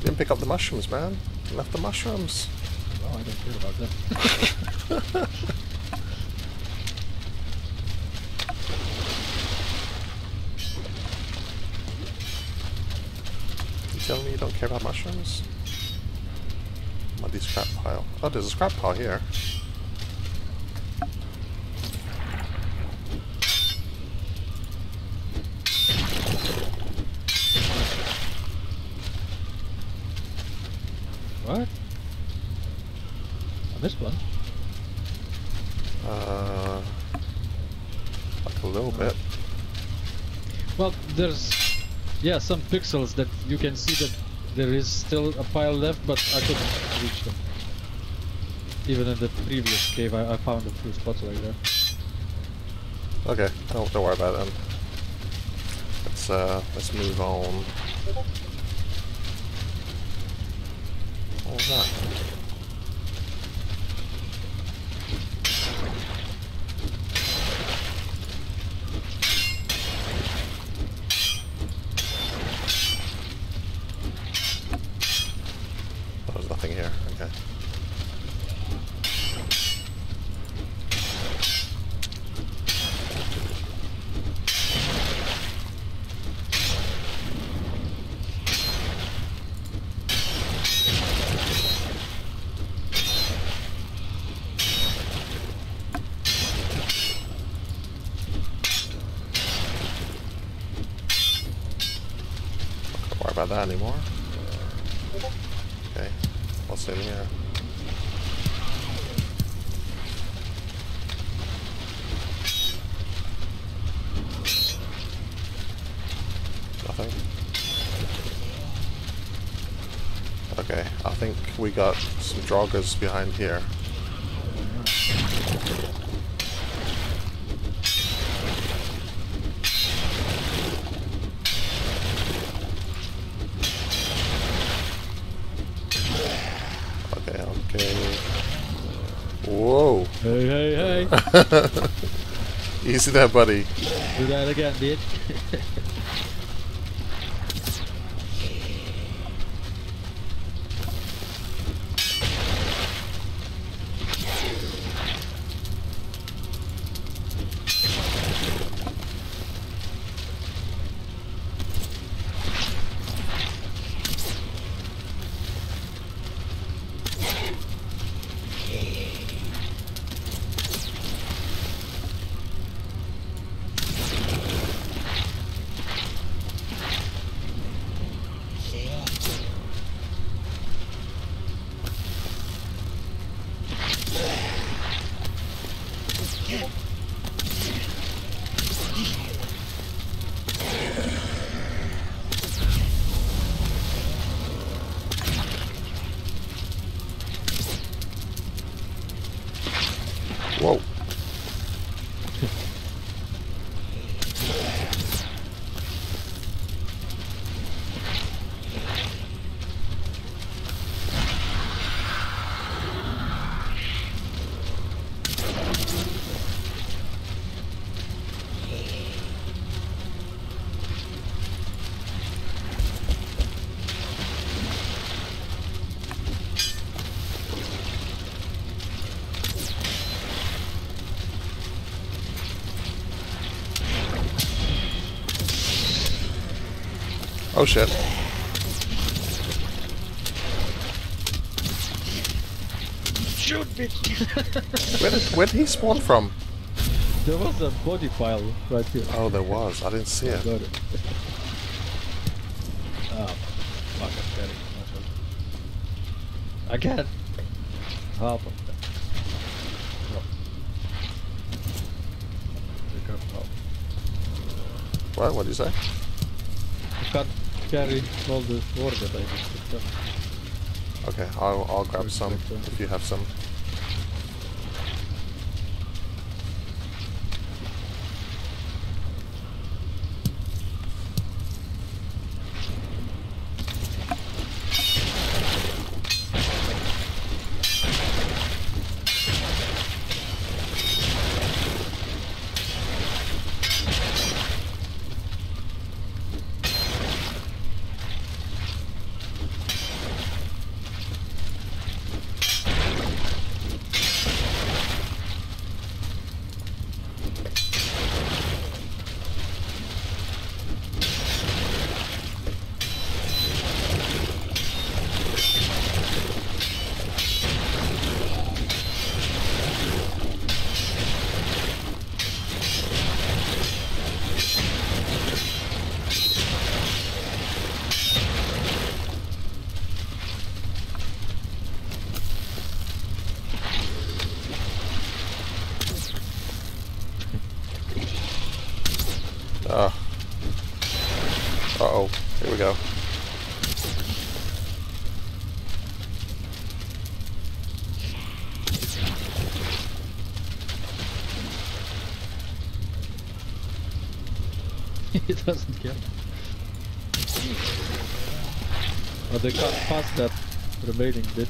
Didn't pick up the mushrooms, man. Left the mushrooms. Oh, I don't care about that. You telling me you don't care about mushrooms? Muddy scrap pile. Oh, there's a scrap pile here. What? I missed one. Uh, like a little bit. Well, there's yeah some pixels that you can see that there is still a pile left, but I couldn't reach them. Even in the previous cave, I, I found a few spots like that. Okay, don't, don't worry about it then. Let's uh, let's move on. What was that? Oh, There's nothing here. Okay. Don't worry about that anymore. Okay. What's in here? Nothing. Okay, I think we got some draugrs behind here. Okay, okay. Whoa! Hey, hey, hey! Easy there, buddy. Do that again, bitch. Whoa! Oh shit. Shoot, bitch! Where did, where did he spawn from? there was a body pile right here. Oh, there was. I didn't see it. Got it. oh, fuck, I'm getting Again! Half of them. No. Pick up half. What? What did you say? Carry all the that I just picked up. Okay, I'll, I'll grab some if you have some. Uh. Uh-oh. Here we go. He doesn't care. But they can't pass that remaining bit.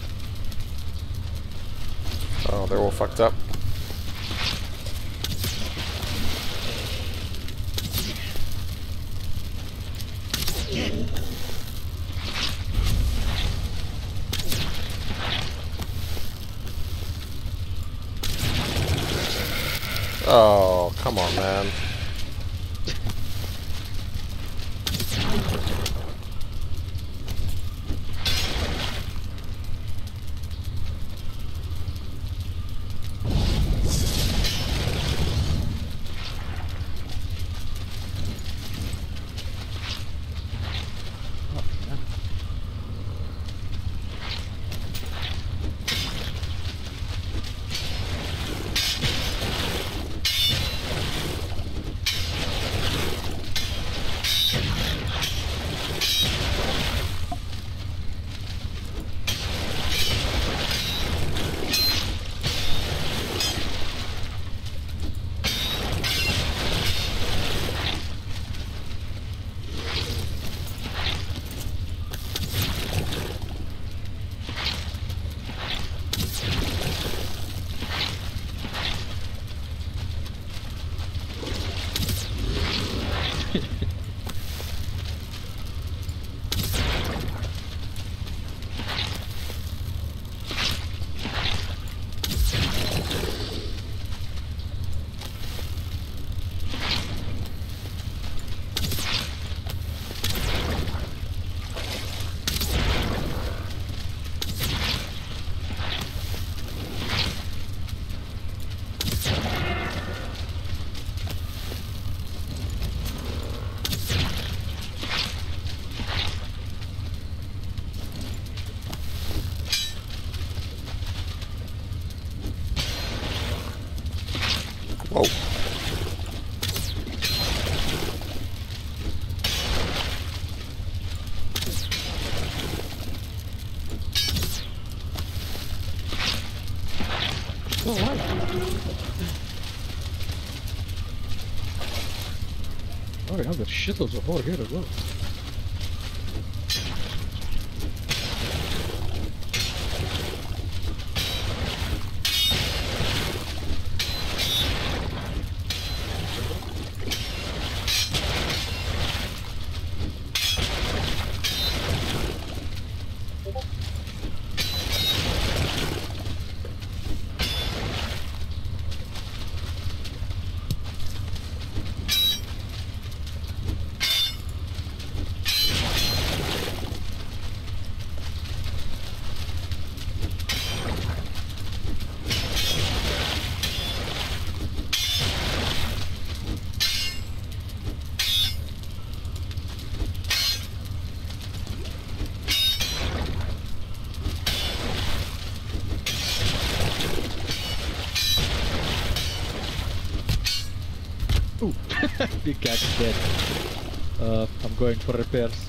Oh, they're all fucked up. Shitloads of ore here as well. Ooh, big cat is dead. Uh, I'm going for repairs.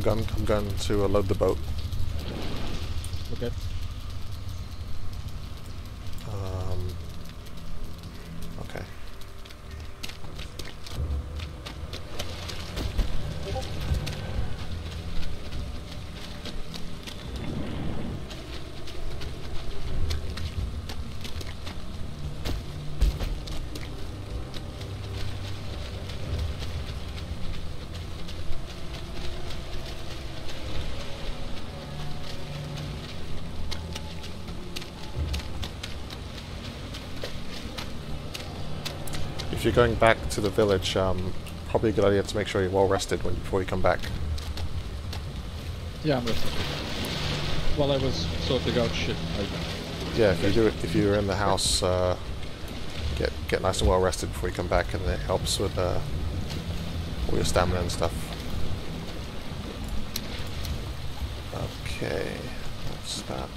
I'm going. I'm going to uh, load the boat. Okay. Um, okay. If you're going back to the village, um, probably a good idea to make sure you're well rested when before you come back. Yeah, I'm resting. While I was sorting out shit, I Yeah, if you do it, if you're in the house, uh, get get nice and well rested before you come back, and it helps with uh, all your stamina and stuff. Okay, what's that?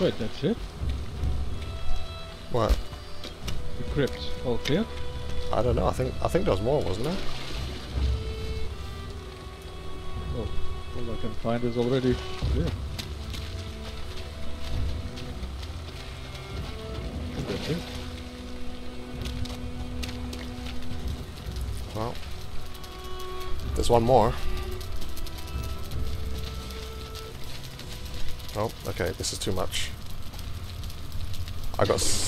Wait, that's it? What? The crypt, all clear? I don't know. I think I think there was more, wasn't there? Oh, all I can find is already. That's it. Well, there's one more. Oh, okay, this is too much. I got.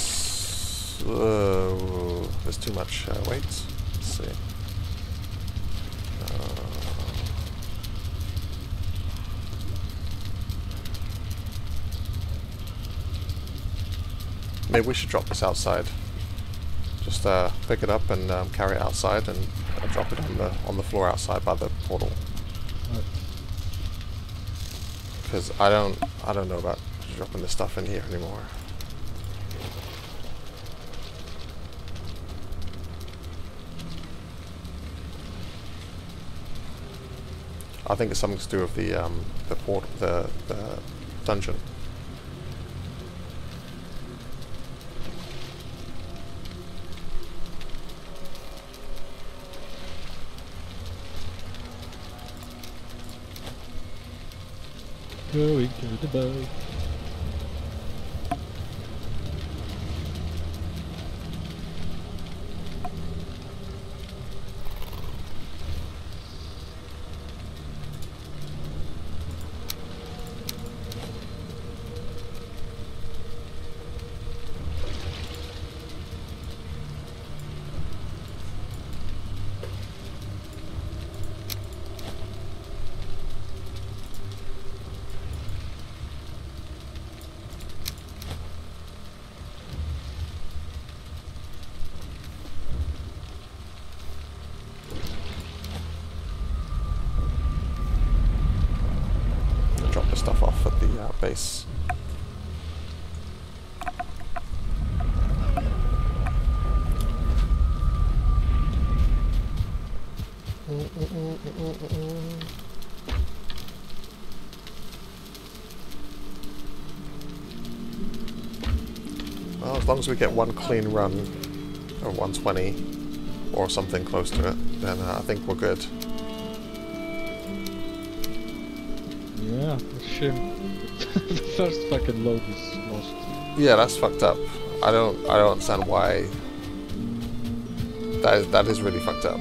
S uh, there's too much uh, weight. Let's see. Uh, maybe we should drop this outside. Just uh, pick it up and um, carry it outside and uh, drop it on the on the floor outside by the portal. Because I don't I don't know about dropping this stuff in here anymore. I think it's something to do with the um, the port the the dungeon. Going to the boat. Drop the stuff off at the uh, base. Well, as long as we get one clean run of 120 or something close to it, then uh, I think we're good. Yeah, shame. the first fucking load is lost. Yeah, that's fucked up. I don't I don't understand why that is, that is really fucked up.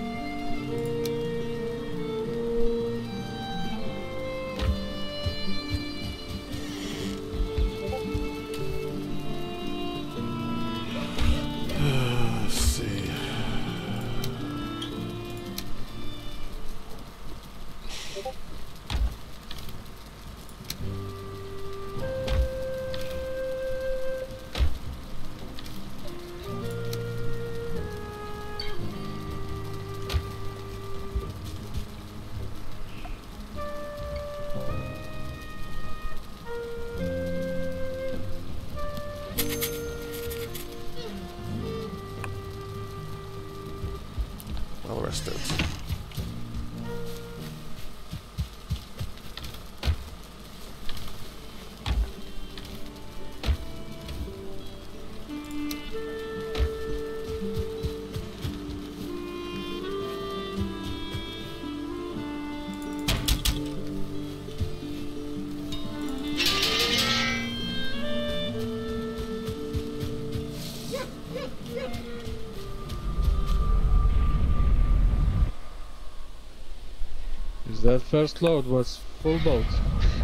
First load was full boat.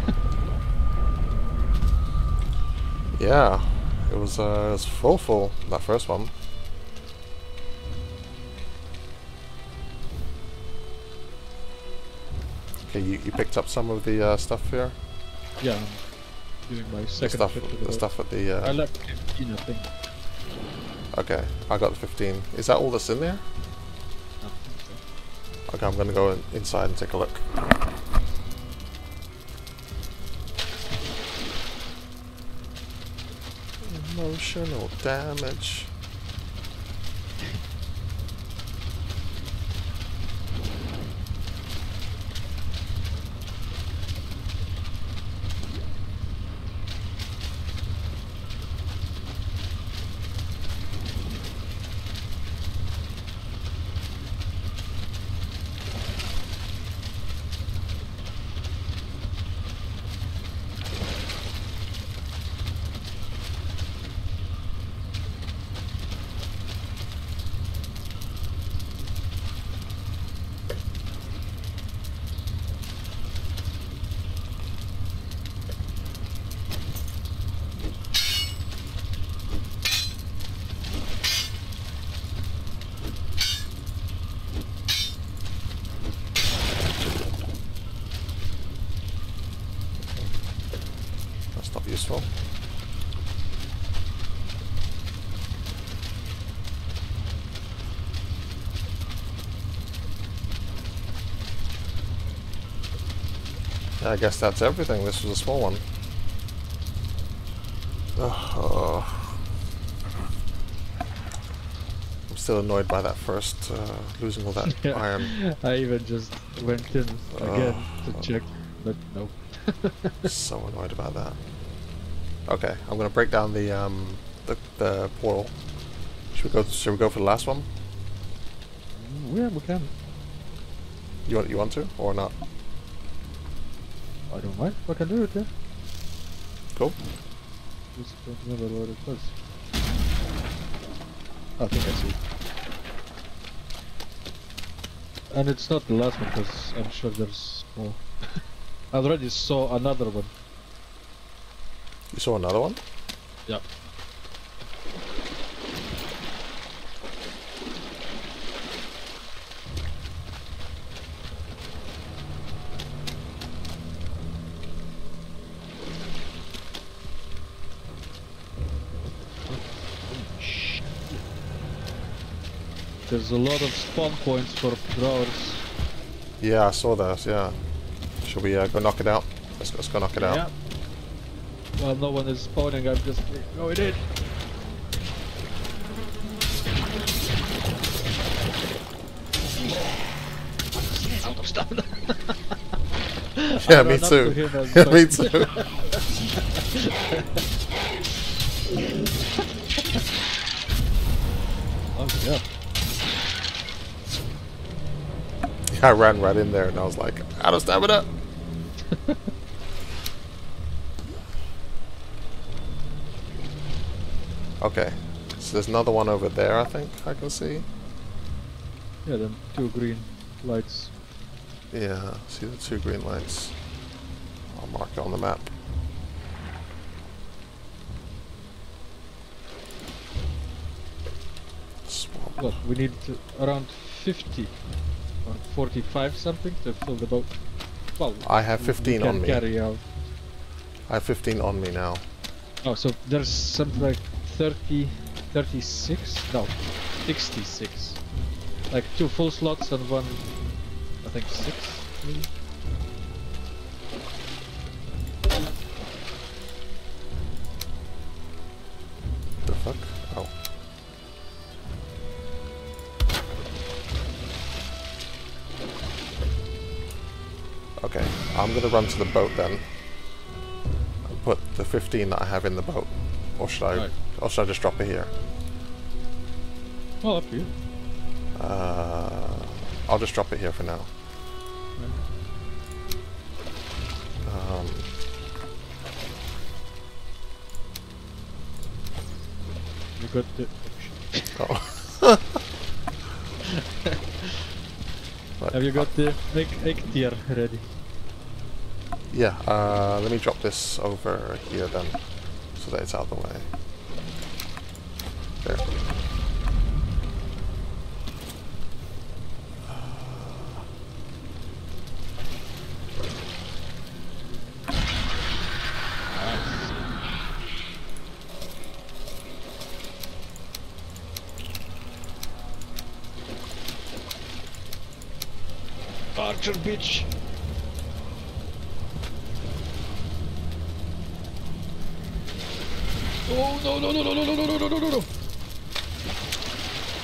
Yeah, it was, uh, it was full full, that first one. Okay, you, you picked up some of the uh, stuff here? Yeah, I'm using my The second stuff, ship to the the stuff at the... I Uh, left 15, I think. okay, I got the 15. Is that all that's in there? I so. Okay, I'm gonna go in, inside and take a look. Emotional damage. That's not useful. Yeah, I guess that's everything. This was a small one. Ugh, I'm still annoyed by that first, uh, losing all that Yeah. iron. I even just went in again Oh. to check, but no. so annoyed about that. Okay, I'm gonna break down the um the, the portal. Should we go? Should we go for the last one? Yeah, we can. You want you want to or not? I don't mind. I can do it, yeah. Cool. Just don't remember what it was. I think I see. And it's not the last one, because I'm sure there's more. I already saw another one. You saw another one? Yeah. There's a lot of spawn points for draugrs. Yeah, I saw that. Yeah. Shall we uh, go knock it out? Let's, let's go knock it out. Well, no one is spawning, I'm just going in. Out of stamina. Yeah, me too. to him Yeah, me too. Oh, yeah. Yeah, I ran right in there and I was like, out of stamina. Okay. So there's another one over there, I think I can see. Yeah, then two green lights. Yeah, see the two green lights. I'll mark it on the map. Swamp. Look, we need to, around 50 or 45 something to fill the boat. Well, I have 15 on me. carry out. I have 15 on me now. Oh, so there's something like 30, 36? No, 66. Like two full slots and one, I think six, maybe? The fuck? Oh. Okay, I'm gonna run to the boat then. And put the 15 that I have in the boat. Or should I, Right. or should I just drop it here? Well, up to you. Uh, I'll just drop it here for now. Um, You got the. oh. right, Have you got the egg, egg tier ready? Yeah, uh, let me drop this over here then, so that it's out of the way. There. Archer bitch! Oh no no no no no no no no no no no!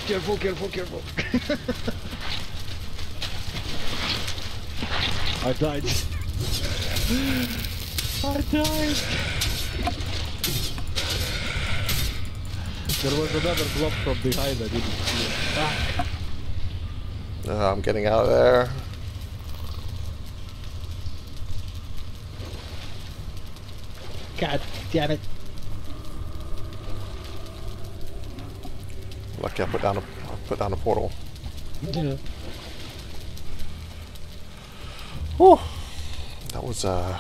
Careful, careful, careful! I died. I died. There was another blob from behind. I didn't see it. Ah. Uh, I'm getting out of there. God damn it! Lucky I put down a I put down a portal. Yeah. Whew. That was uh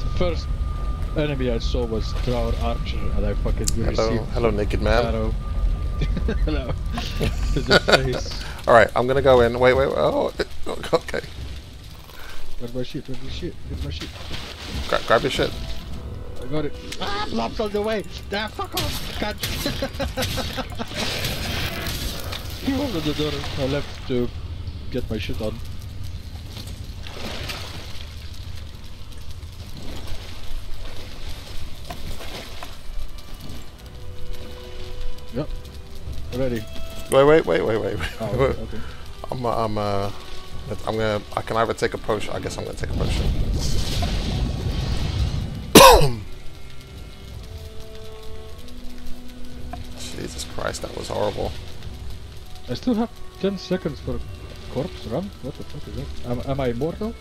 The first enemy I saw was Draugr Archer, and I fucking hello hello naked man. arrow. Hello. to the face. Alright, I'm gonna go in. Wait, wait, wait. Oh, okay. Where's my shit? Where's my shit? Where's my shit? Gra grab your shit. I got it. Ah, blobs on the way. Ah, fuck off. God. he opened the door. I left to get my shit on. Yep. Ready. Wait, wait, wait, wait, wait. Oh, okay. okay. I'm, uh, I'm, uh, I'm gonna, I can either take a potion, I guess I'm gonna take a potion. Christ, that was horrible. I still have 10 seconds for corpse run? What the fuck is that? Am, am I immortal?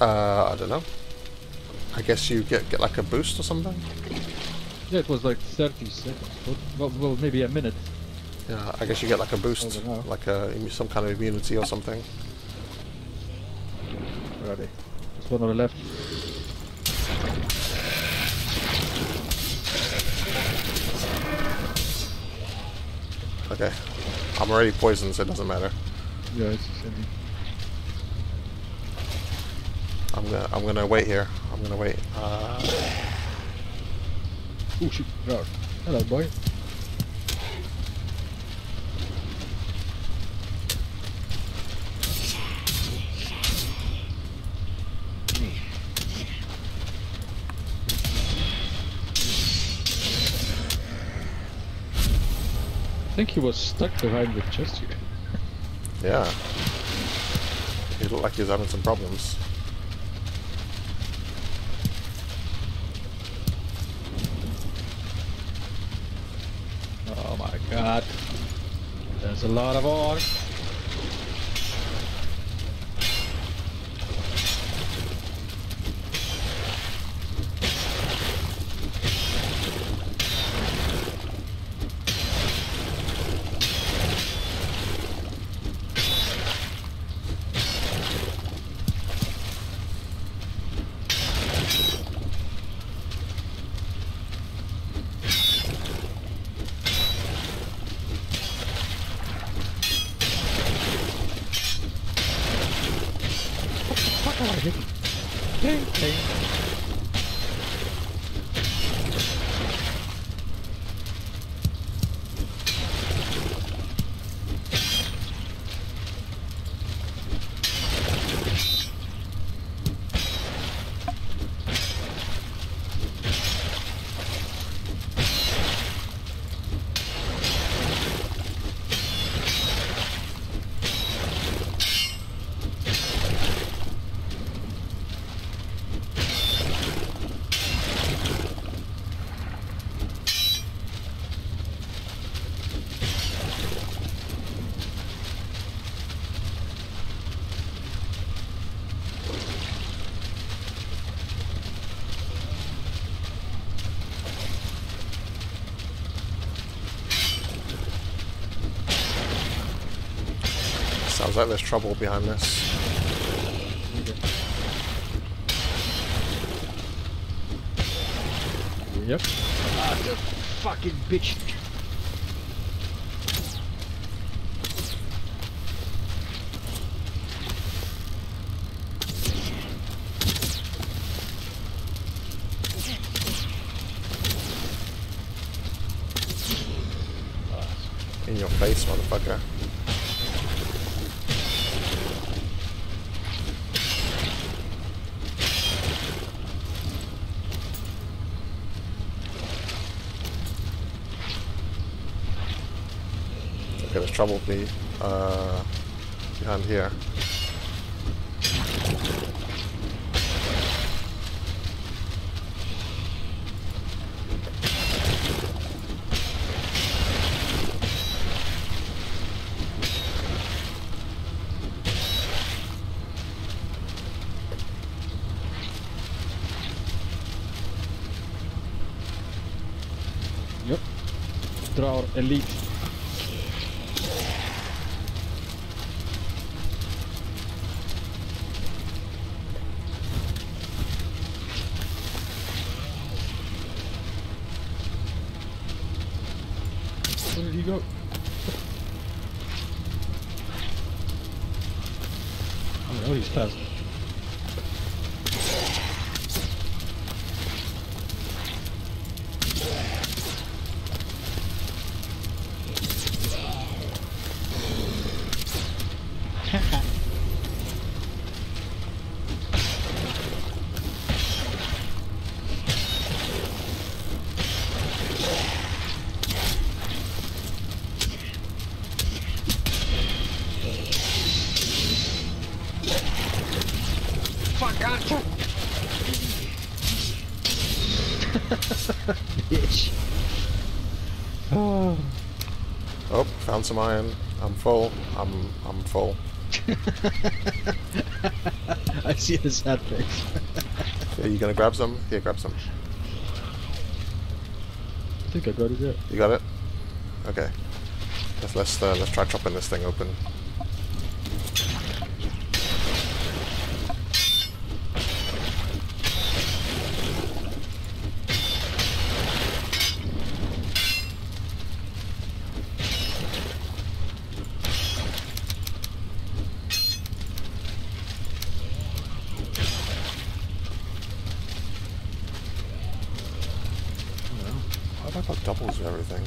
Uh, I don't know. I guess you get, get like a boost or something? Yeah, it was like 30 seconds. Well, well maybe a minute. Yeah, I guess you get like a boost, I don't know. like a, some kind of immunity or something. Ready. There's one on the left. Okay. I'm already poisoned, so it doesn't matter. Yeah, it's sending. I'm gonna, I'm gonna wait here. I'm gonna wait. Uh, Oh shit. Hello, boy. Think he was stuck behind the chest here. yeah. He looked like he was having some problems. Oh my god. There's a lot of ore. Like there's trouble behind this. Yep. Ah, the fucking bitch. In your face, motherfucker. Trouble uh, behind here. Yep. Draugr elite. Where did he go? Oh, no, he's fast. Fuck on Bitch. Oh. Oh, found some iron. I'm full. I'm I'm full. I see the sad face. Are you gonna grab some? Here, grab some. I think I got it there. You got it? Okay. Let's let's uh, let's try chopping this thing open. Why have I got doubles of everything?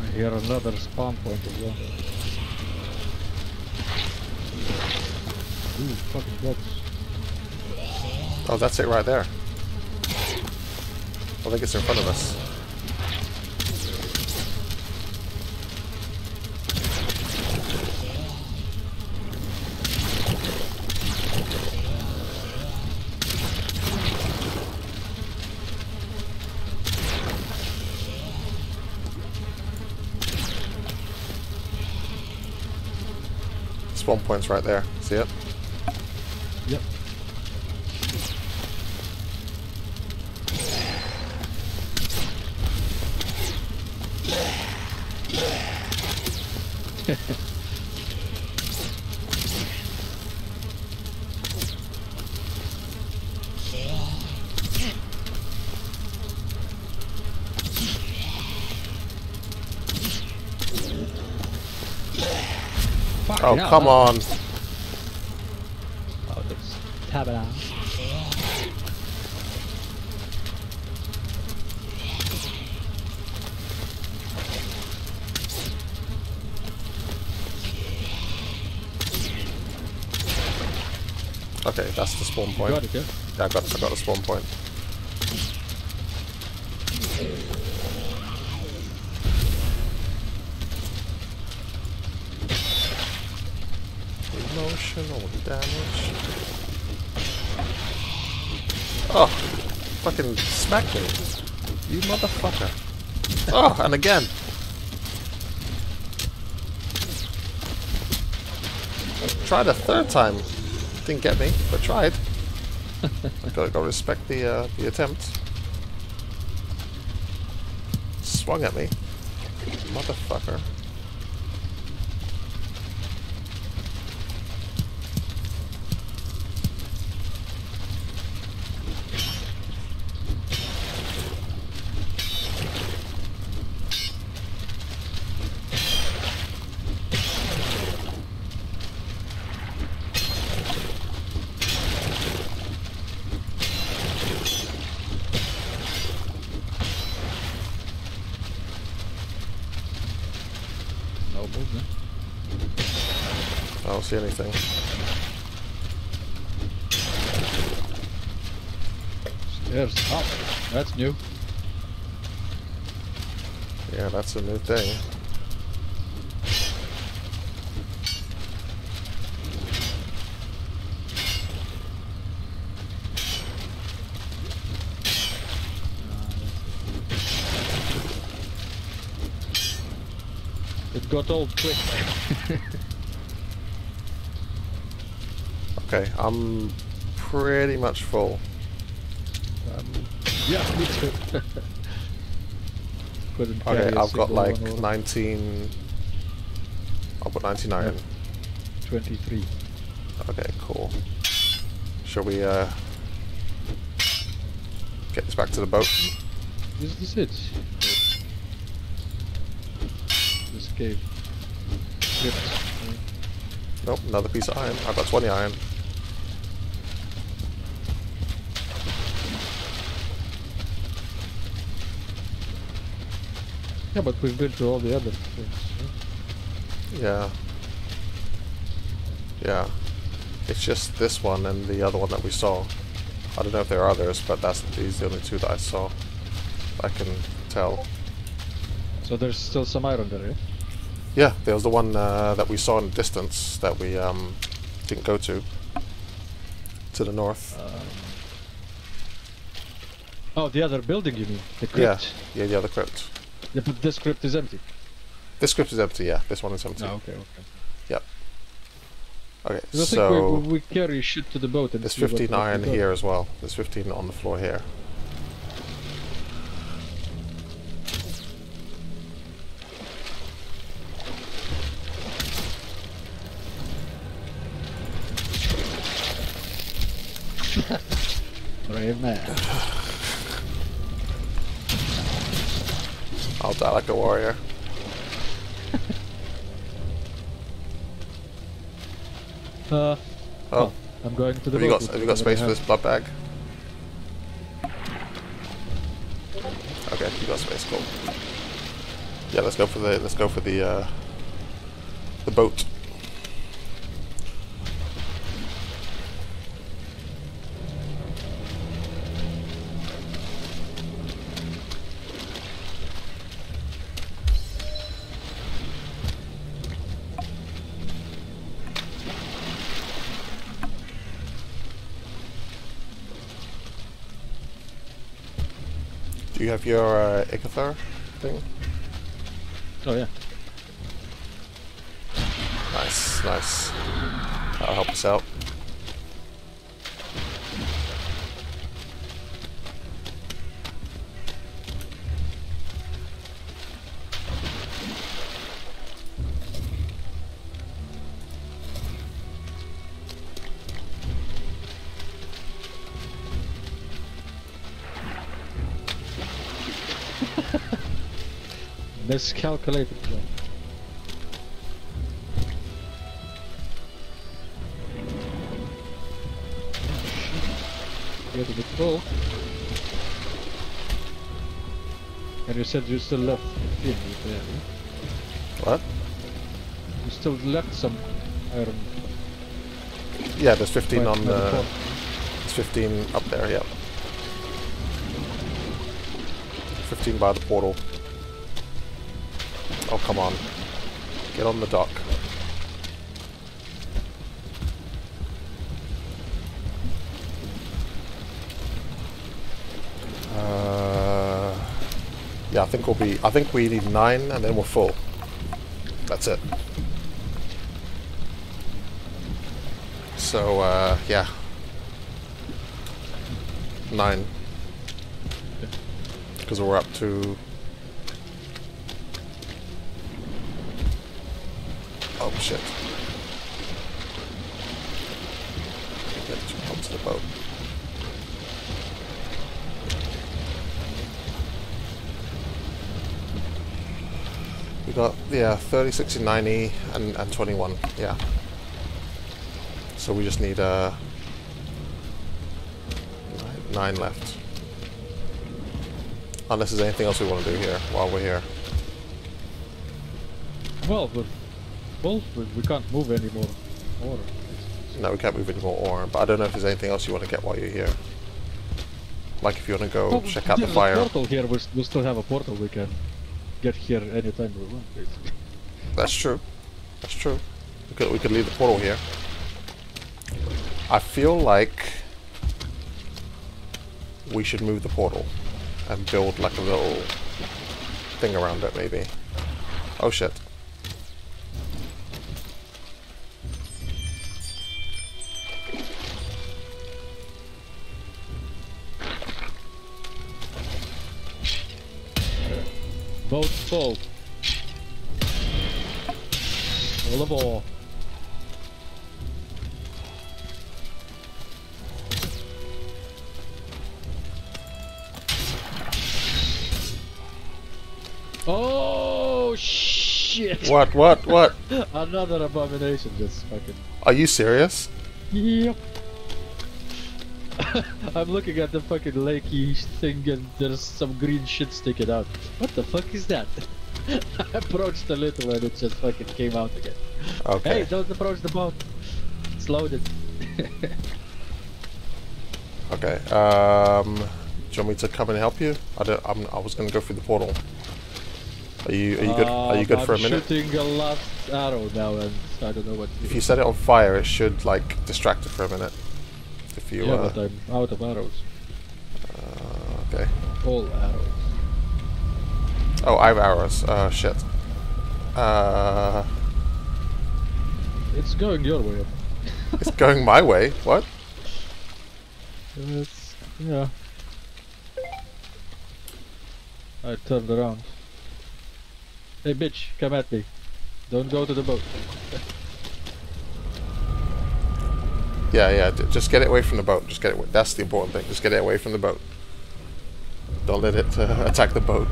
I hear another spawn point as well. Ooh, fucking. Oh, that's it right there. I think it's in front of us. Point's right there. See it? Yep. Fucking Oh, hell, come on. Oh, tab it out. Okay, that's the spawn point. Got it, yeah? Yeah, I got, I got the spawn point. potion, all the damage. Oh, fucking smack me. You motherfucker. Oh, and again. Tried a third time. Didn't get me, but tried. I gotta go respect the uh, the attempt. Swung at me. Motherfucker. No movement. I don't see anything. Stairs up. Oh, that's new. Yeah, that's a new thing. It got old quick. Okay, I'm pretty much full. Um, yeah, me too. Couldn't carry Okay, a I've got like 19... I'll put 99 in. 23. Okay, cool. Shall we uh, get this back to the boat? Is this it? This cave. Crypt. uh, Nope, another piece of iron. I've got 20 iron. Yeah, but we've been to all the other things. Yeah. Yeah. It's just this one and the other one that we saw. I don't know if there are others, but that's these are the only two that I saw. I can tell. So there's still some iron there, yeah? Yeah, there was the one uh, that we saw in the distance that we um, didn't go to. To the north. Um, oh, the other building you mean? The crypt? yeah, yeah, the other crypt. Yeah, but this crypt is empty. This crypt is empty, yeah. This one is empty. Oh, okay, okay. Okay, 'Cause I so we, we, we carry shit to the boat and there's 15 iron here as well. There's 15 on the floor here. Brave man. I'll die like a warrior. Uh, Oh, I'm going to the have you got have you got space for this blood bag? Okay, you got space. Cool. Yeah, let's go for the let's go for the uh, the boat. Your uh, Eikthyr thing? Oh yeah. Nice, nice. That'll help us out. Miscalculated. plan. Oh, Get a bit full. And you said you still left 15 there. What? You still left some iron. Yeah, there's 15 right on the port. There's 15 up there. Yeah. 15 by the portal come on. Get on the dock. Uh, yeah, I think we'll be... I think we need nine and then we're full. That's it. So, uh, yeah. Nine. Because we're up to 30, 60, 90, and, and 21, yeah. So we just need, uh, nine, left. Unless there's anything else we want to do here while we're here. Well, but well, we, can't move anymore. Or No, we can't move anymore. ore, but I don't know if there's anything else you want to get while you're here. Like if you want to go Well, check out the fire. portal here. We, we still have a portal. We can get here anytime we want. Basically. That's true. That's true. We could we could leave the portal here. I feel like we should move the portal and build like a little thing around it maybe. Oh shit. What what what? Another abomination just fucking. Are you serious? Yep. I'm looking at the fucking lakey thing and there's some green shit sticking out. What the fuck is that? I approached a little and it just fucking came out again. Okay. Hey, don't approach the boat. It's loaded. Okay. Um, do you want me to come and help you? I don't. I'm, I was gonna go through the portal. Are you Are you good? Are you Um, good for a I'm shooting a last arrow now and I don't know what If you set it on fire, it should like distract it for a minute. If you. Yeah, uh, but I'm out of arrows. uh, okay. All arrows. Oh, I have arrows. Uh, shit. Uh, It's going your way. it's going my way. What? It's yeah. I turned around. Hey bitch, come at me. Don't go to the boat. Yeah, yeah. Just get it away from the boat. Just get it. That's the important thing. Just get it away from the boat. Don't let it uh, attack the boat.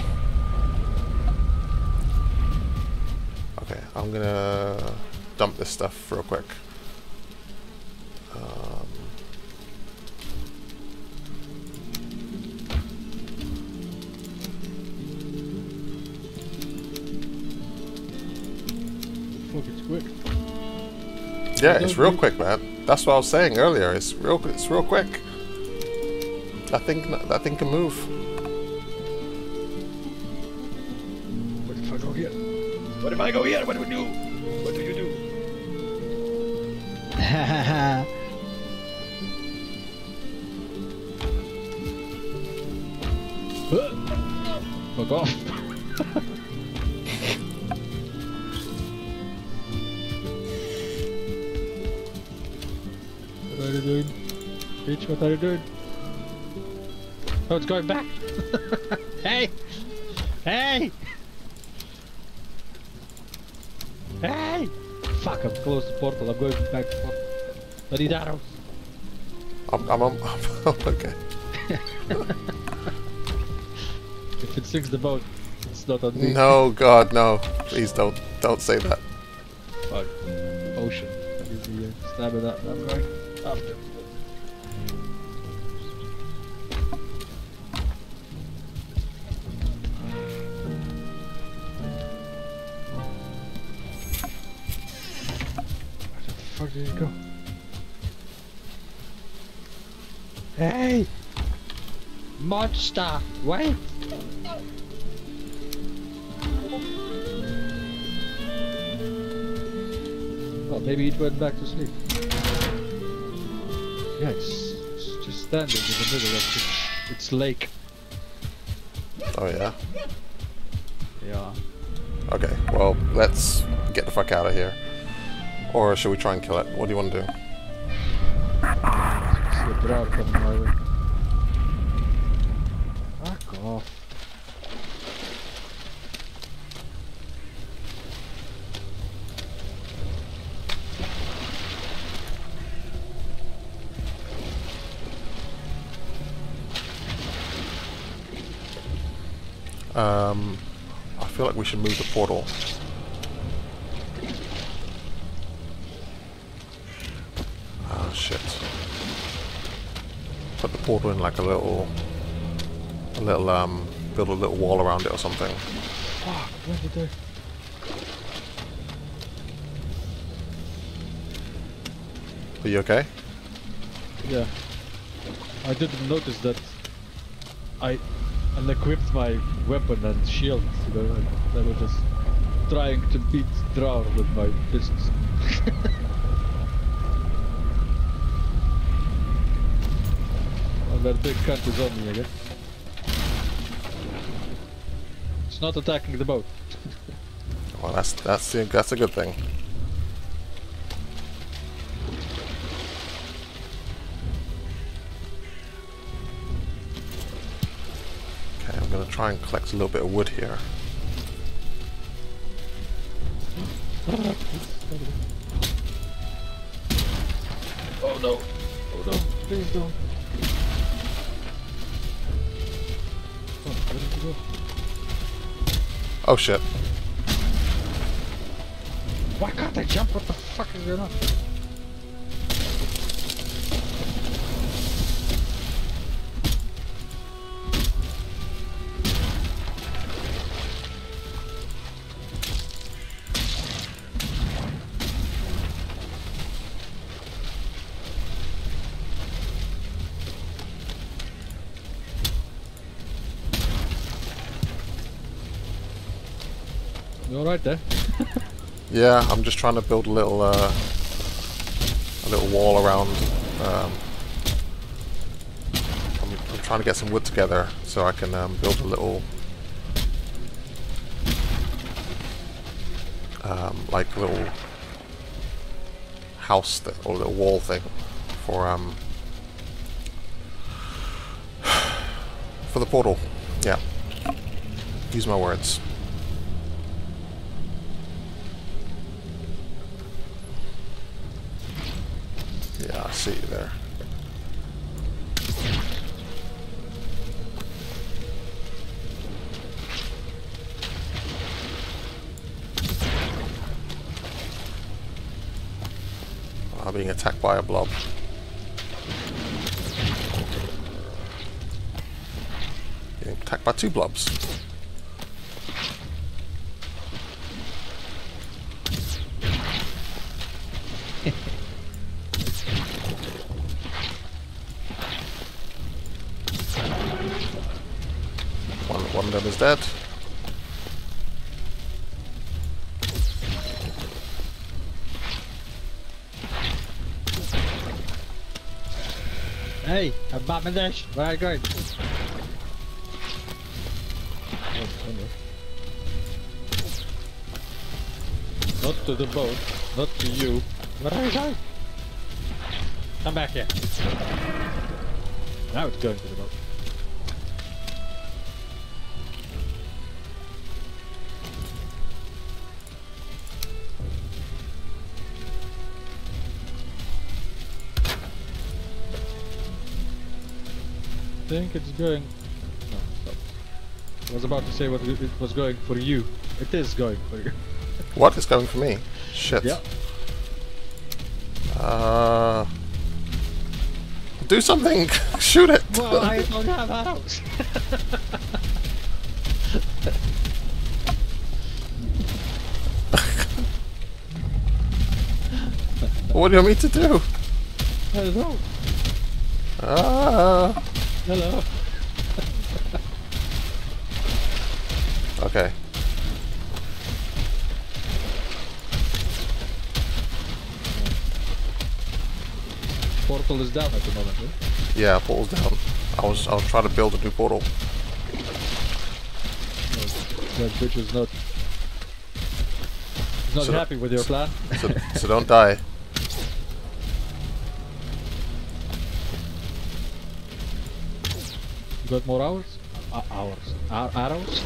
Okay, I'm gonna dump this stuff real quick. Yeah, it's real quick, man. That's what I was saying earlier. It's real. It's real quick. That thing. That thing can move. What if I go here? What if I go here? What do we do? What do you do? Fuck off. Bitch, what are you doing? Oh, it's going back. hey! Hey! Hey! Fuck, I'm close to portal. I'm going back to portal. I need arrows. I'm. I'm. I'm, I'm okay. If it sinks the boat, it's not on me. No, God, no. Please don't. Don't say that. Fuck. Ocean. Give me a stab at that. I'm going after. Monster! Wait! Well, maybe it went back to sleep. Yeah, it's, it's just standing in the middle of its, its lake. Oh yeah. Yeah. Okay, well, let's get the fuck out of here. Or should we try and kill it? What do you want to do? See a Draugr coming my way. Fuck off. Um, I feel like we should move the portal. Oh shit. Put the portal in like a little, a little um, build a little wall around it or something. Fuck, where did I... Are you okay? Yeah. I didn't notice that I unequipped my weapon and shield, you know, I, was just trying to beat Draugr with my fists. that big cunt is on me. It's not attacking the boat. Well, that's that's that's a good thing. Try and collect a little bit of wood here. Oh no! Oh no, please don't. Oh, where did you go? Oh shit! Why can't I jump? What the fuck is going on? Yeah, I'm just trying to build a little uh, a little wall around. Um, I'm, I'm trying to get some wood together so I can um, build a little um, like little house th or a little wall thing for um for the portal. Yeah. Use my words. Yeah, I see there. I'm being attacked by a blob. Attacked by two blobs. One of them is dead. Hey, I'm Batman Dash. Where are you going? Not to the boat, not to you. Where are you going? Come back here. Now it's going to the boat. Think it's going. No, stop. I was about to say what it it was going for you. It is going for you. What is going for me? Shit. Yeah. Uh, do something! Shoot it! Well, I don't have a house. what do you want me to do? Hello. Ah. Hello. Okay. Portal is down at the moment. Eh? Yeah, portal's down. I was I was trying to build a new portal. No, That bitch is not. Not So- happy with your plan. So, so don't die. got more hours? Uh, hours. Ar- arrows?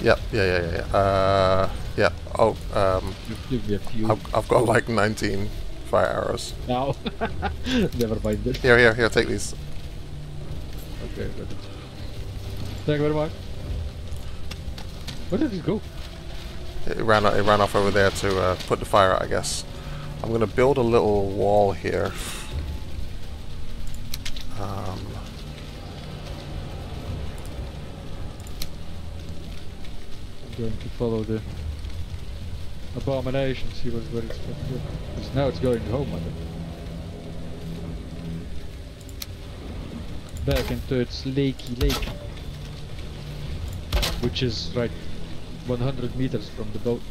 Yep, yeah, yeah, yeah, yeah. Uh, yeah. Oh, um, give me a few. I've, I've got like 19 fire arrows. Now. Never mind it. Here, here, here, take these. Okay, good. Thank you very much. Where did it go? It ran, it ran off over there to uh, put the fire out, I guess. I'm gonna build a little wall here. Um, I'm going to follow the abomination, see what's where it's going to go. Because now it's going home, I think. Back into its lakey lake. Which is right 100 meters from the boat.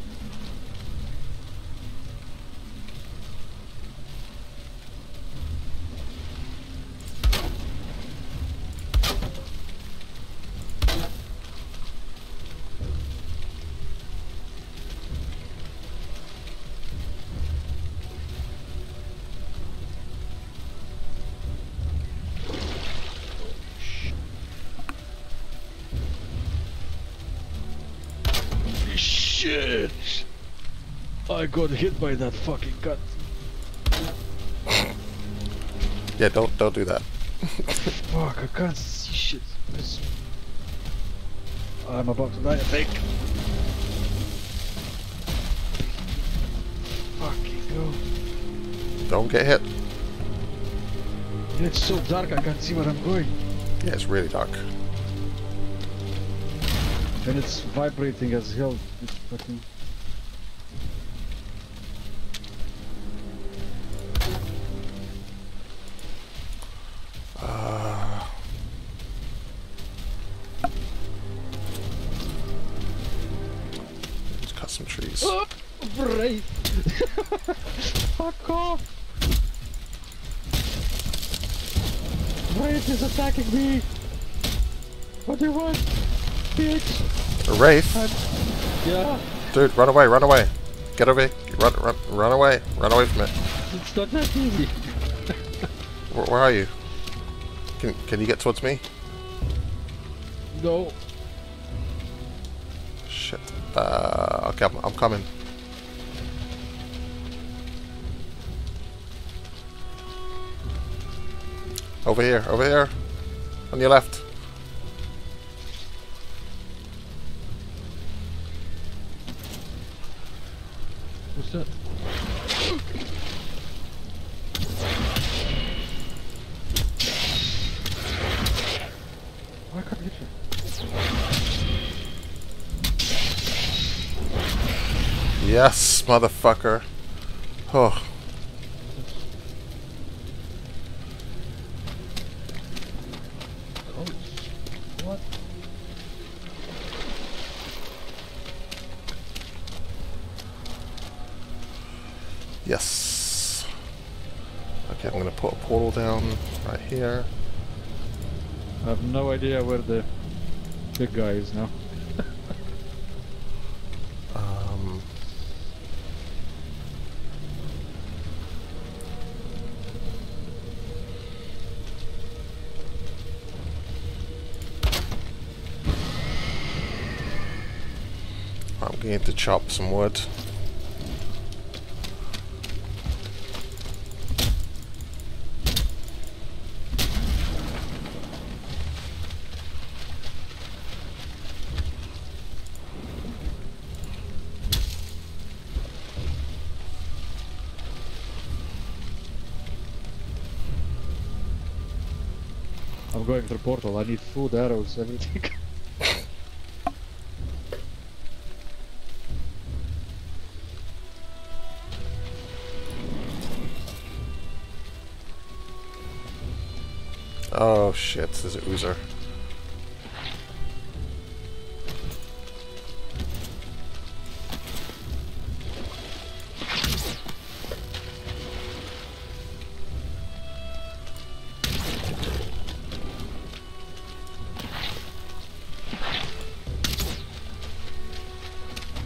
Got hit by that fucking gun. yeah, don't don't do that. Fuck, I can't see shit. This- I'm about to die, I think. Fucking go. Don't get hit. It's so dark, I can't see where I'm going. Yeah, it's really dark. And it's vibrating as hell. It's fucking. Wraith, Yeah, dude, run away, run away. Get away. Run, run, run away. Run away from it. it's not that easy. Where, where are you? Can can you get towards me? No. Shit. Uh, okay, I'm, I'm coming. Over here, over here. On your left. Motherfucker. Oh, yes. Okay, I'm gonna put a portal down right here. I have no idea where the big guy is now. Um, I'm going to chop some wood. I'm going through the portal. I need food, arrows, everything. shit, there's an oozer.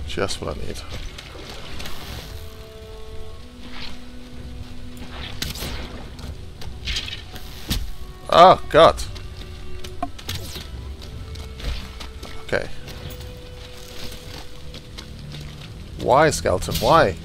Just what I need. Oh, God. Okay. Why, skeleton? Why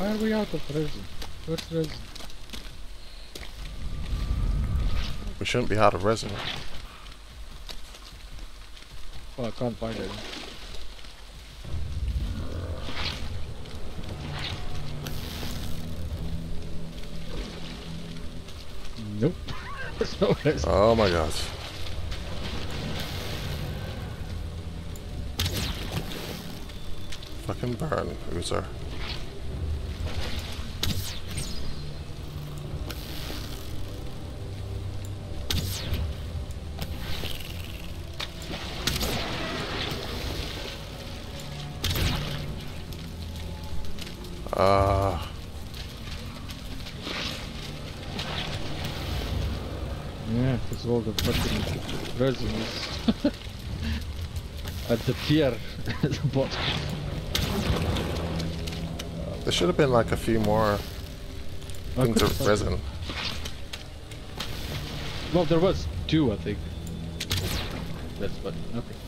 are we out of resin? Where's resin? We shouldn't be out of resin. Oh, I can't find it. Nope. No. Oh my god. Fucking burn, Oozer. Ah. Yeah, because all the fucking resin is at the pier at there should have been like a few more I things of resin. Well, there was two, I think. That's but okay.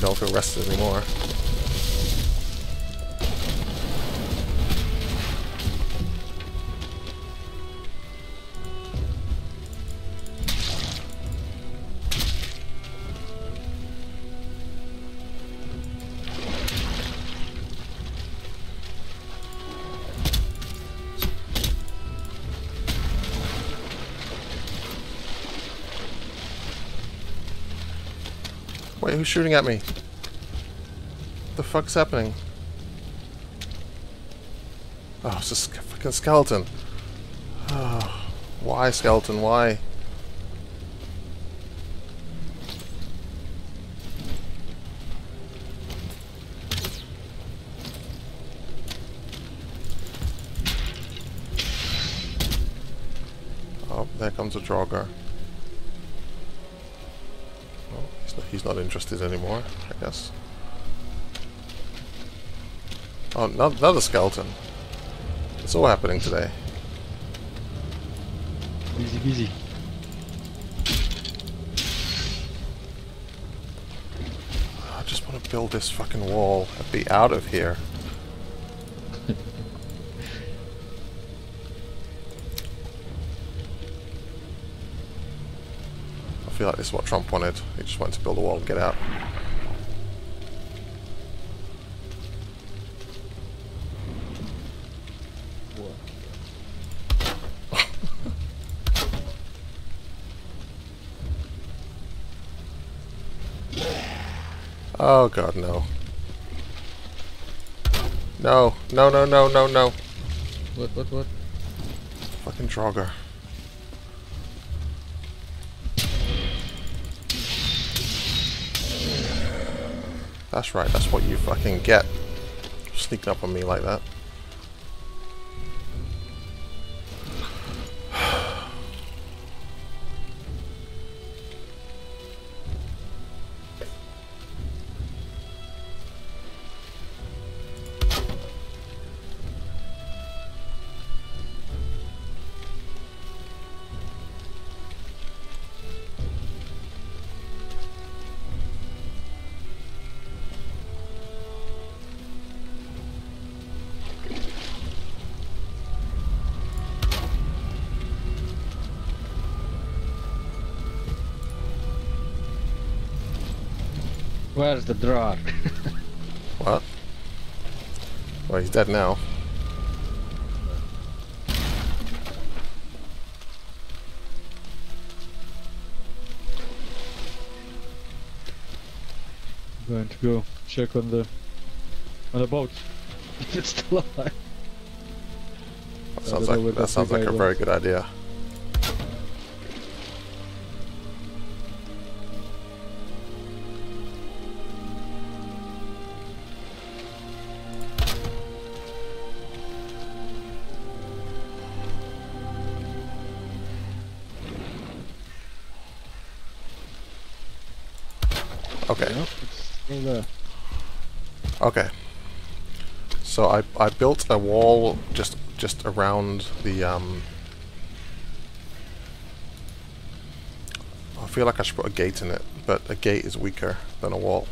I don't feel rested anymore. Who's shooting at me? The fuck's happening? Oh, it's a fucking skeleton. Oh, why skeleton? Why? Oh, there comes a Draugr. Not, interested anymore, I guess. Oh, no, another skeleton. It's all happening today. Easy, easy. I just want to build this fucking wall and be out of here. Feel like this is what Trump wanted. He just wanted to build a wall and get out. Oh god, no. No, no, no, no, no, no. What, what, what? Fucking Draugr. That's right, that's what you fucking get. Sneaking up on me like that. Where's the draw? What? Well, he's dead now. I'm going to go check on the on the boat. If it's still alive. That sounds don't know where like that sounds like a very went. good idea. Built a wall just just around the um I feel like I should put a gate in it, but a gate is weaker than a wall.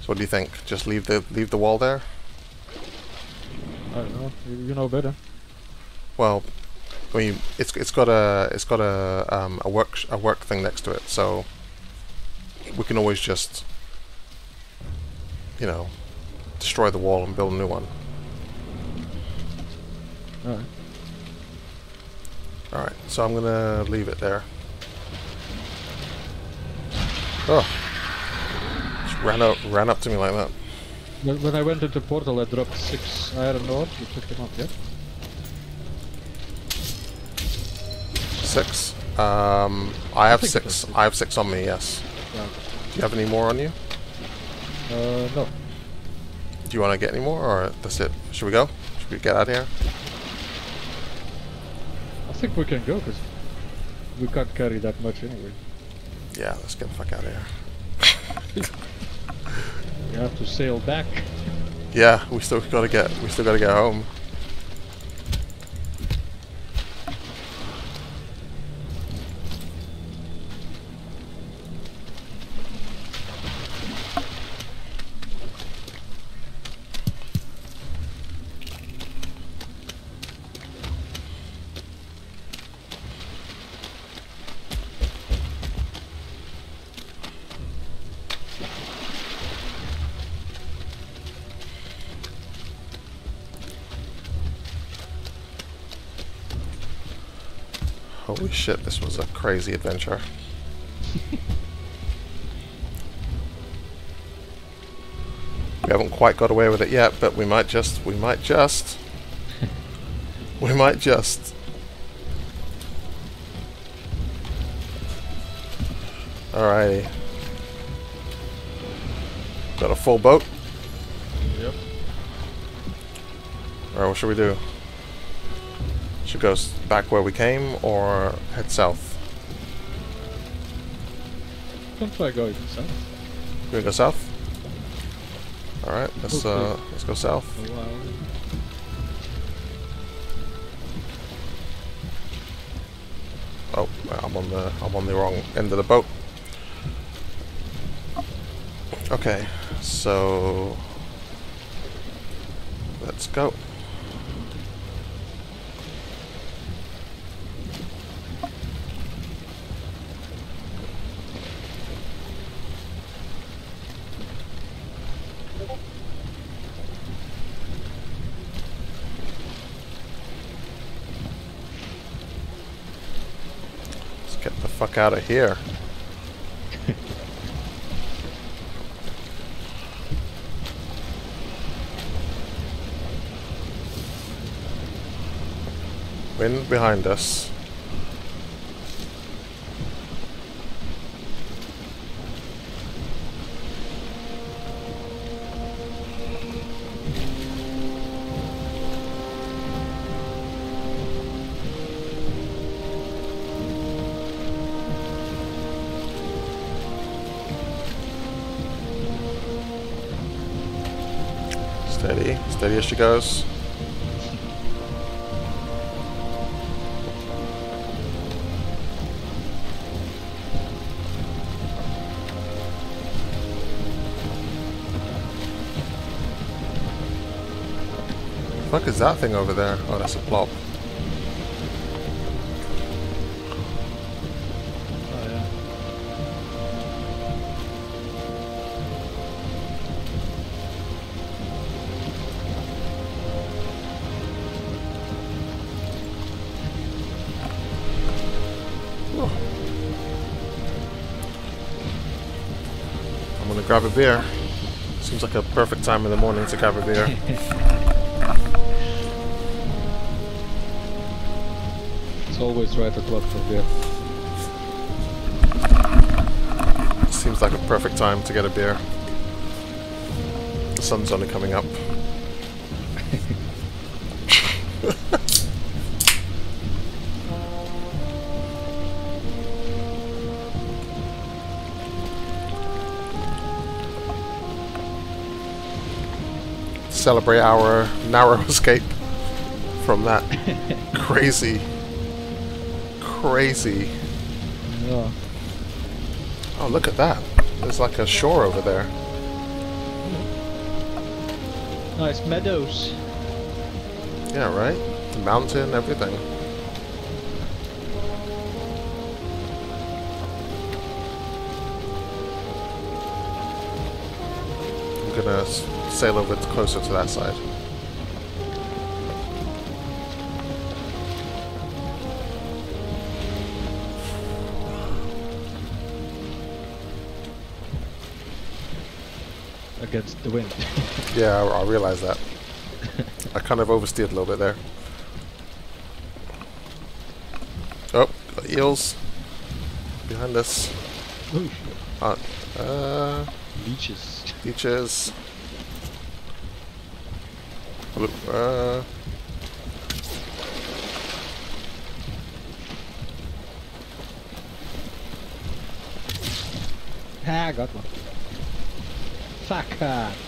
So what do you think? Just leave the leave the wall there? I don't know. You, you know better. Well, I mean, it's it's got a it's got a um, a work a work thing next to it, so we can always just you know destroy the wall and build a new one. Alright. All right, so I'm gonna leave it there. Oh, just ran up ran up to me like that. When, when I went into portal, I dropped six iron ore. You picked them up, yeah? Six. Um, I have was six. six. I have six on me. Yes. Yeah. Do you have any more on you? Uh, no. Do you want to get any more, or that's it? Should we go? Should we get out of here? I think we can go because we can't carry that much anyway. Yeah, let's get the fuck out of here. We have to sail back. Yeah, we still gotta get we still gotta get home. Was a crazy adventure. we haven't quite got away with it yet, but we might just we might just we might just Alrighty. Got a full boat? Yep. Alright, what should we do? Should go back where we came or head south? Can try going south. Can we go south? Alright, let's uh let's go south. While. Oh, I'm on the I'm on the wrong end of the boat. Okay, so let's go. Let's get the fuck out of here. Wind behind us. She goes. fuck is that thing over there? Oh, that's a plop. Grab a beer. Seems like a perfect time in the morning to grab a beer. It's always right o'clock for beer. Seems like a perfect time to get a beer. The sun's only coming up. Celebrate our narrow escape from that crazy, crazy Yeah. Oh, look at that. There's like a shore over there. Nice meadows. Yeah, right? The mountain, everything. I'm gonna s- sail over t- closer to that side. Against the wind. Yeah, I, I realize that. I kind of oversteered a little bit there. Oh, got eels behind us. Ooh, Uh, uh, leeches. beaches. Uh, Ah, I got one. Fuck.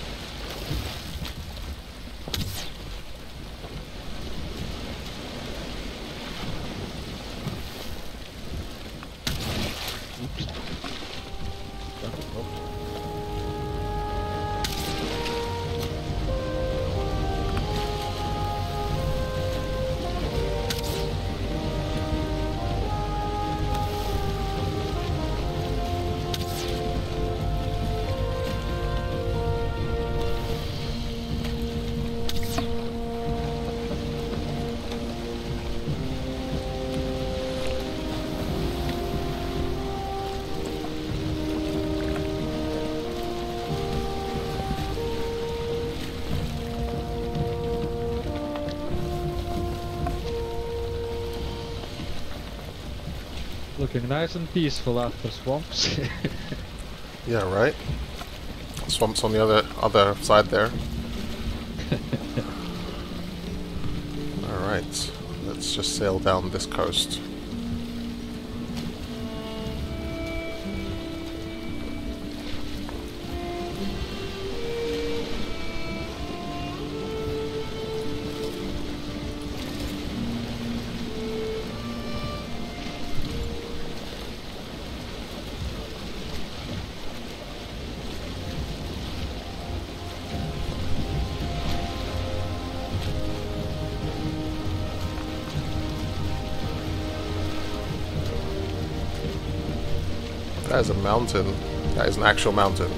Nice and peaceful after swamps. yeah, right. Swamp's on the other other side there. All right, let's just sail down this coast. Mountain. That is an actual mountain.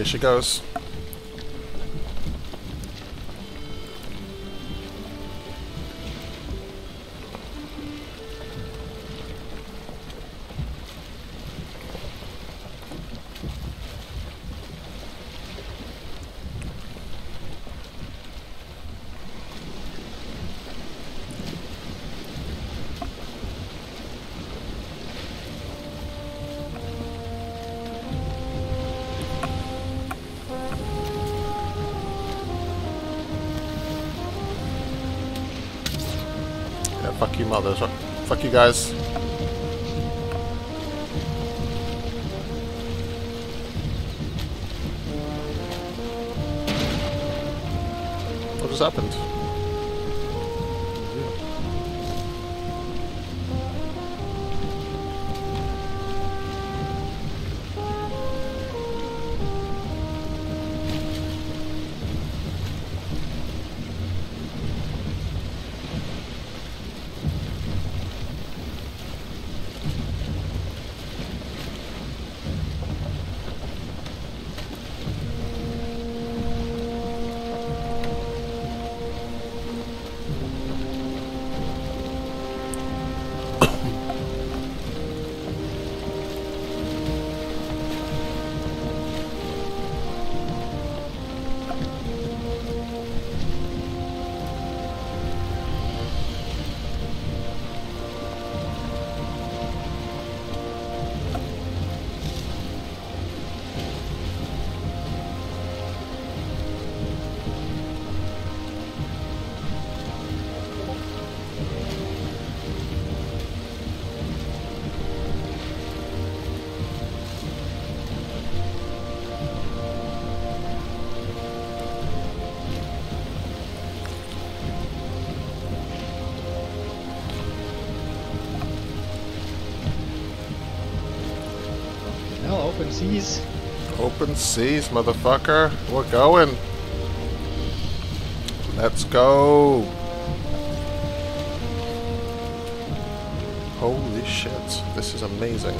As she goes. Fuck you guys. Seas. Open seas, motherfucker. We're going. Let's go. Holy shit. This is amazing.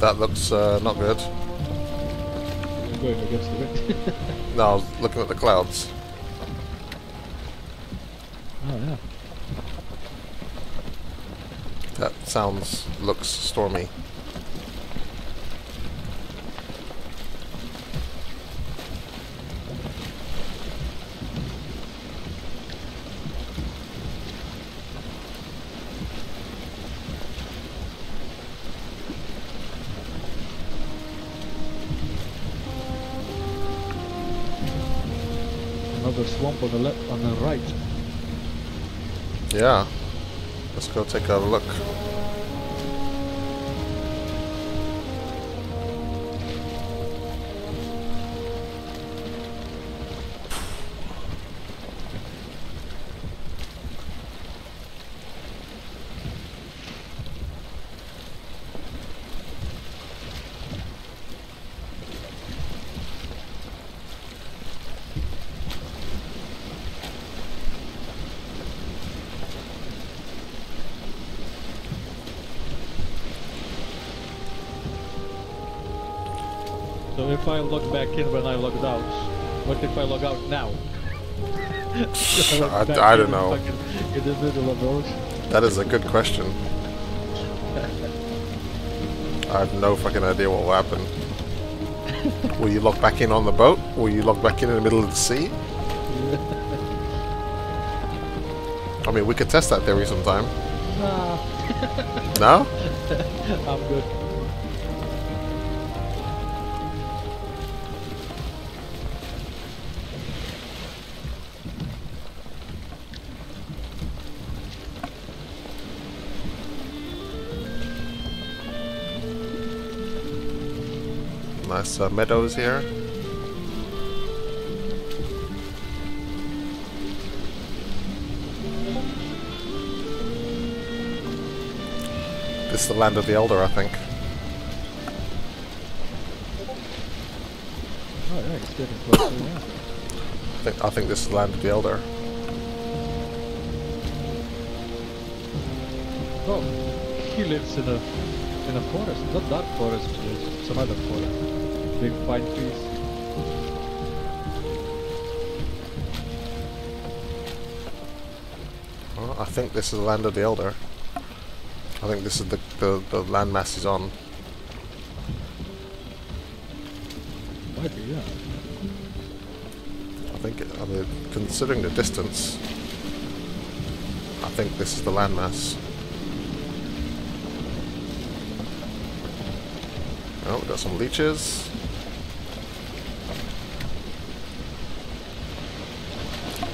That looks uh, not good. Against the wind. No, I was looking at the clouds. oh yeah. That sounds looks stormy. On the left, on the right. Yeah. Let's go take a look. If I log out now? I- Back I don't know. In the middle of the ocean. That is a good question. I have no fucking idea what will happen. Will you log back in on the boat? Will you log back in in the middle of the sea? I mean, we could test that theory sometime. Nah, No? I'm good. Uh, meadows here. This is the land of the elder, I think. Oh yeah, it's getting closer. Yeah. I think I think this is the land of the elder. Oh, he lives in a in a forest. Not that forest, there's some other forest. Big trees. Well, I think this is the land of the elder. I think this is the the, the landmass he's on. Might be, yeah. I think, it, I mean, considering the distance, I think this is the landmass. Oh, we got some leeches.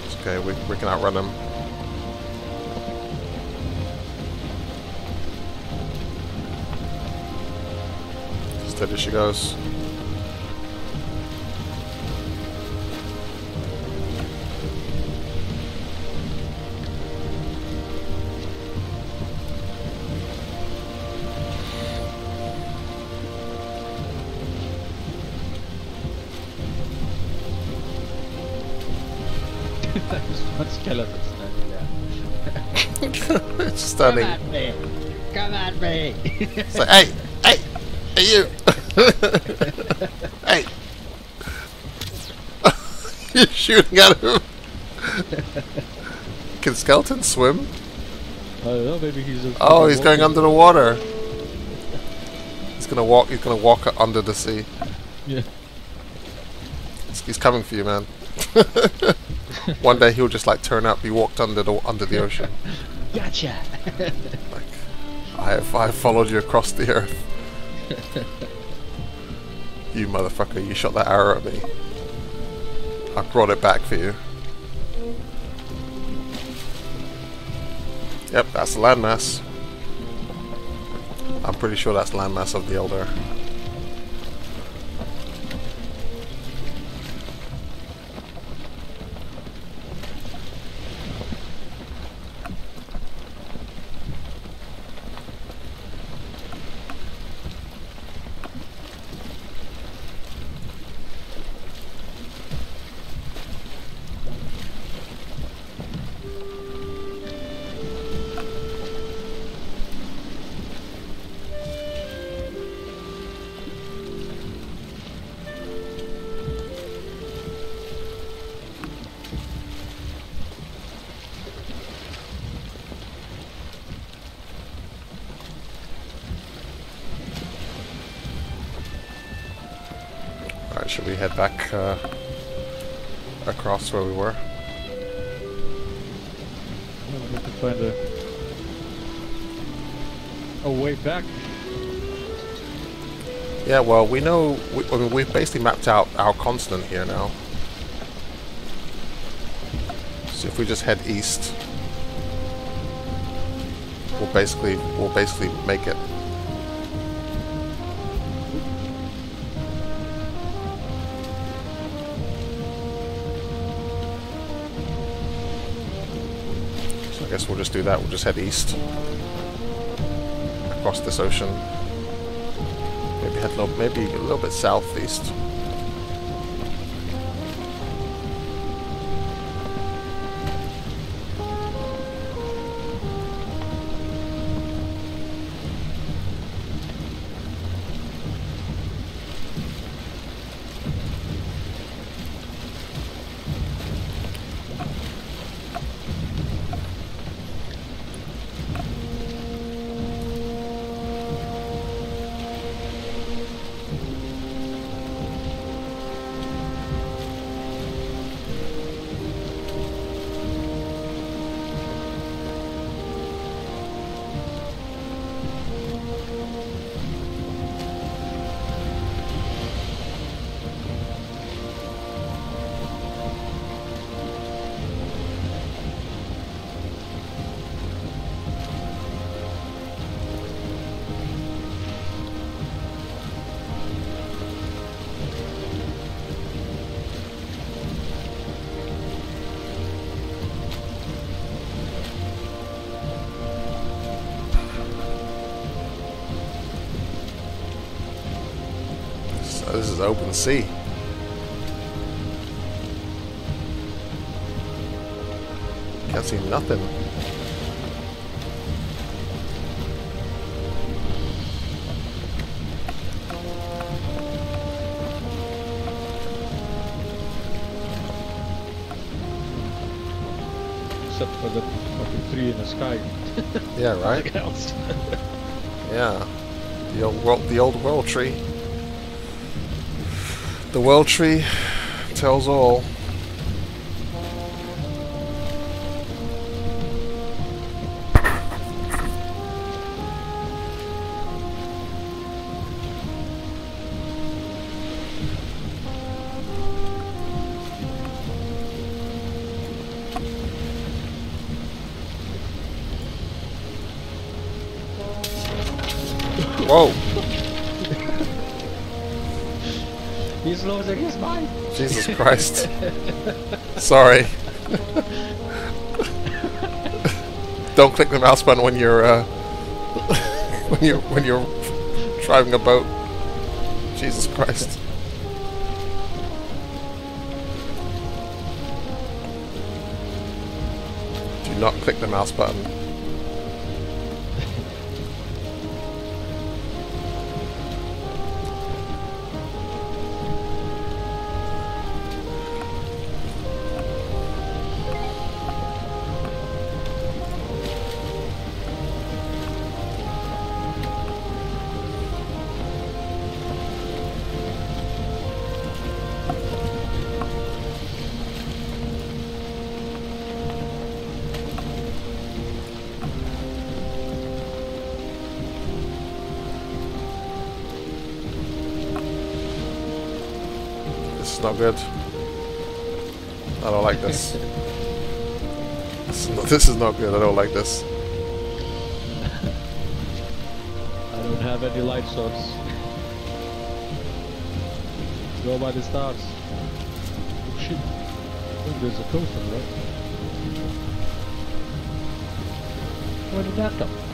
It's okay, we, we can outrun them. Steady she goes. There. it's standing. me! Come at me! It's like, hey, hey, hey, you. hey. You're shooting at him. Can skeletons swim? I don't know, maybe he's a Oh, he's going under the water. He's gonna walk. He's gonna walk under the sea. Yeah. He's, he's coming for you, man. One day he'll just like turn up. He walked under the under the ocean. Gotcha! Like, I have I have followed you across the earth. you motherfucker! You shot that arrow at me. I brought it back for you. Yep, that's the landmass. I'm pretty sure that's landmass of the Elder. Head back uh, across where we were? Well, we need to find a a way back. Yeah, well, we know. We, I mean, we've basically mapped out our continent here now. So if we just head east, we'll basically we'll basically make it. We'll just do that. We'll just head east across this ocean. Maybe head a little, maybe a little bit southeast. Is open. Can't see nothing. Except for the fucking tree in the sky. Yeah, right. Yeah, the old world, the old world tree. The world tree tells all. Christ. Sorry. Don't click the mouse button when you're uh, when you're when you're driving a boat. Jesus Christ. Do not click the mouse button. Good. I don't like this. this, is not, this is not good. I don't like this. I don't have any light source. Go by the stars. Oh shit. Oh, there's a coast on the right. Where did that come?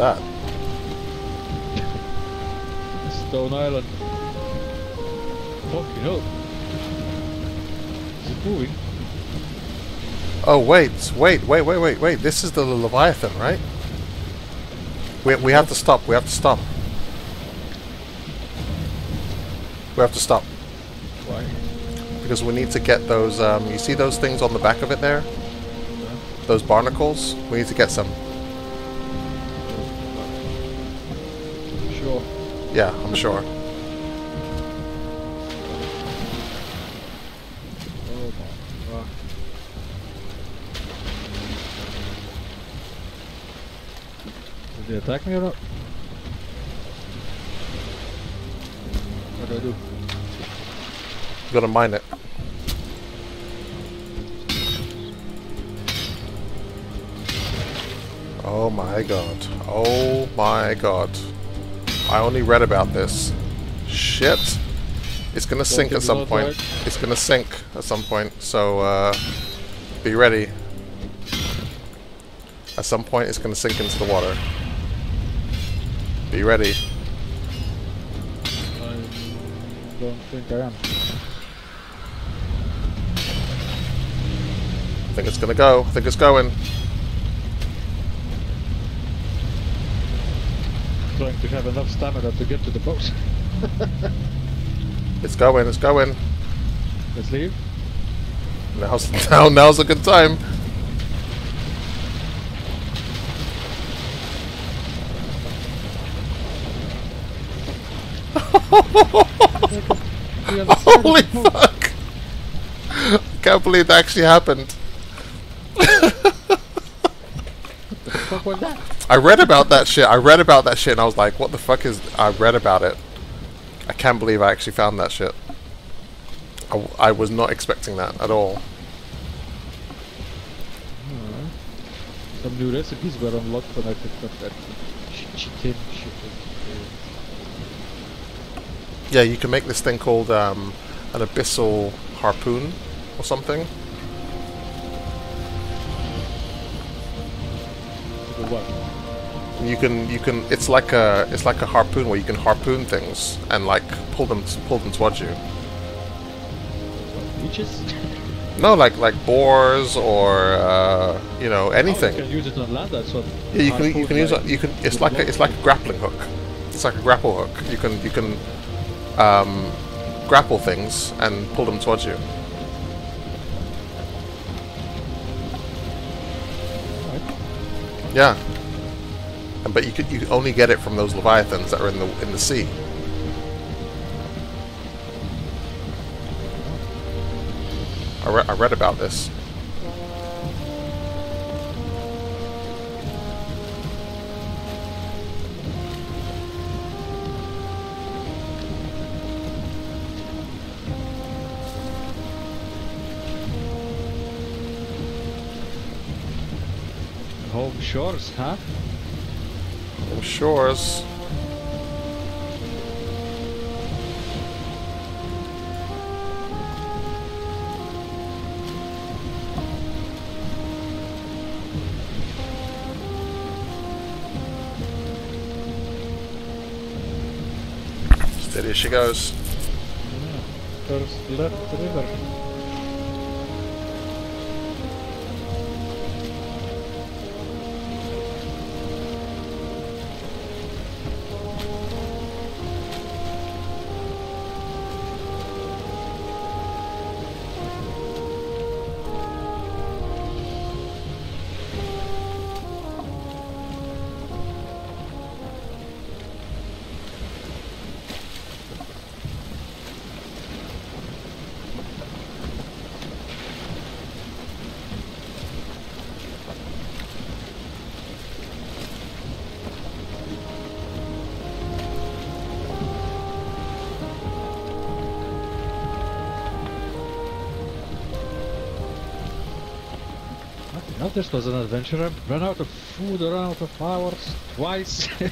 That? Stone Island. Fucking hell. Is it moving? Oh wait, wait, wait, wait, wait, wait. This is the Leviathan, right? We we have to stop. We have to stop. We have to stop Why? because we need to get those. Um, you see those things on the back of it there? Those barnacles. We need to get some. Yeah, I'm sure. Oh my god. Did they attack me or not? What do I do? You gotta mine it. Oh my god. Oh my god. I only read about this. Shit. It's gonna sink at some point. It's gonna sink at some point, so uh, be ready. At some point it's gonna sink into the water. Be ready. I don't think I am. I think it's gonna go. I think it's going. Trying to have enough stamina to get to the boat. It's going, it's going. Let's leave. Now's now now's a good time. We are the side of Holy fuck! I can't believe that actually happened. Fuck was that? I read about that shit. I read about that shit and I was like, what the fuck is... I read about it. I can't believe I actually found that shit. I, w- I was not expecting that at all. Some new recipes were unlocked when I picked up that ch- chicken shit. Yeah, you can make this thing called um, an abyssal harpoon or something. You can you can it's like a it's like a harpoon where you can harpoon things and like pull them pull them towards you. Leeches? No, like like boars or uh, you know Oh, anything. you can use it on land. That's what. Yeah, you can you can use it. You can. It's like a, it's like a grappling hook. It's like a grapple hook. You can you can um, grapple things and pull them towards you. Yeah. But you could you only get it from those leviathans that are in the in the sea. I, re- I read about this. Home shores, huh? Them shores. Steady as she goes. First left river. Well, this was an adventure. I ran out of food, ran out of flowers twice. Do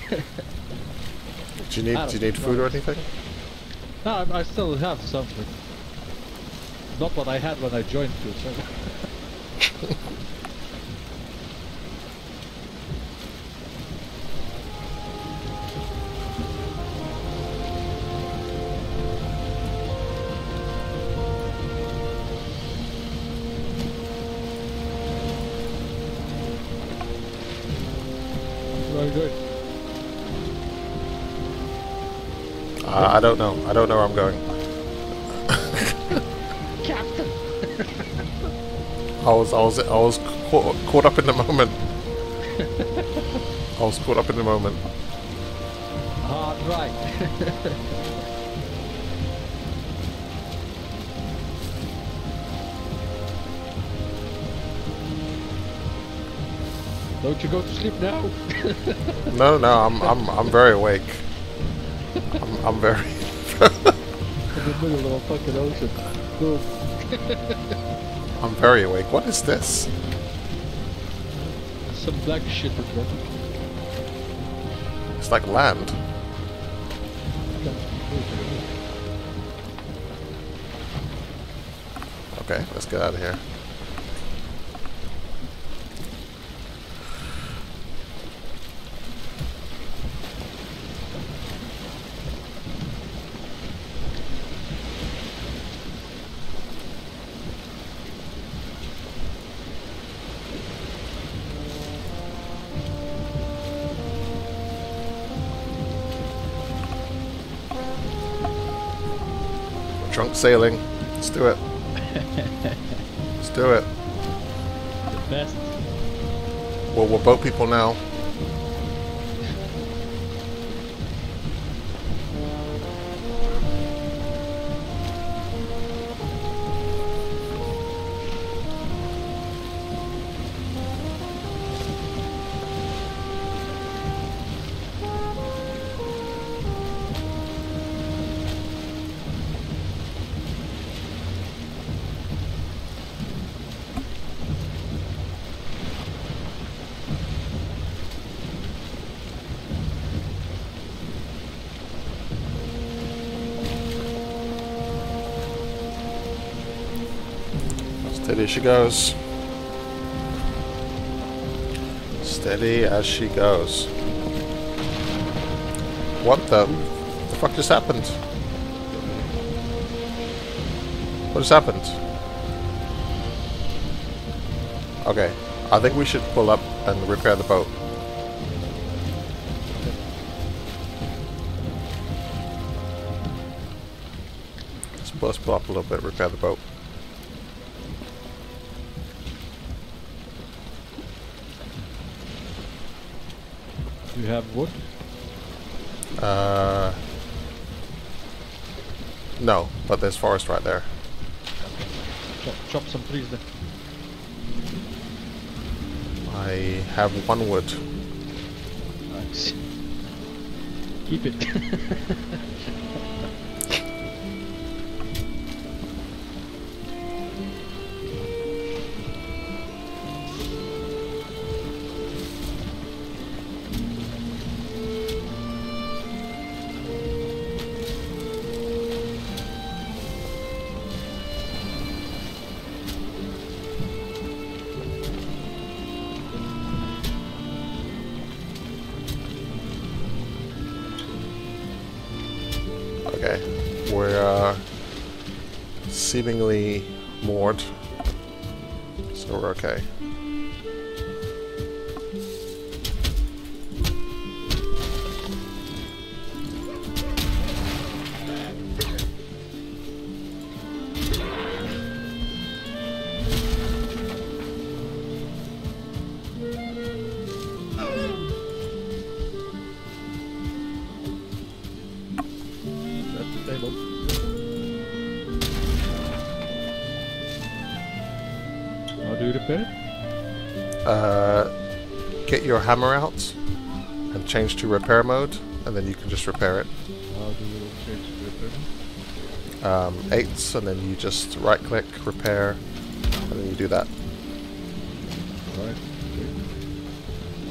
you need do you need food or anything? no, I- I still have something. Not what I had when I joined you. So. I don't know. I don't know where I'm going. Captain. I was, I was, I was caught, caught up in the moment. I was caught up in the moment. Hard right. Don't you go to sleep now? No, no, I'm, I'm, I'm very awake. I'm, I'm very. In the middle of a fucking ocean. Boom. I'm very awake. What is this? Some black shit there. It's like land. Okay, let's get out of here. Sailing. Let's do it. Let's do it. The best. Well, we're boat people now. She goes. Steady as she goes. What the, the fuck just happened? What just happened? Okay, I think we should pull up and repair the boat. Let's pull, up a little bit, repair the boat. You have wood? Uh, no, but there's forest right there. Chop, chop some trees then. I have one wood. Nice. Keep it. hammer out and change to repair mode, and then you can just repair it. How do you change the repair? Um, eights, and then you just right click, repair, and then you do that. Right.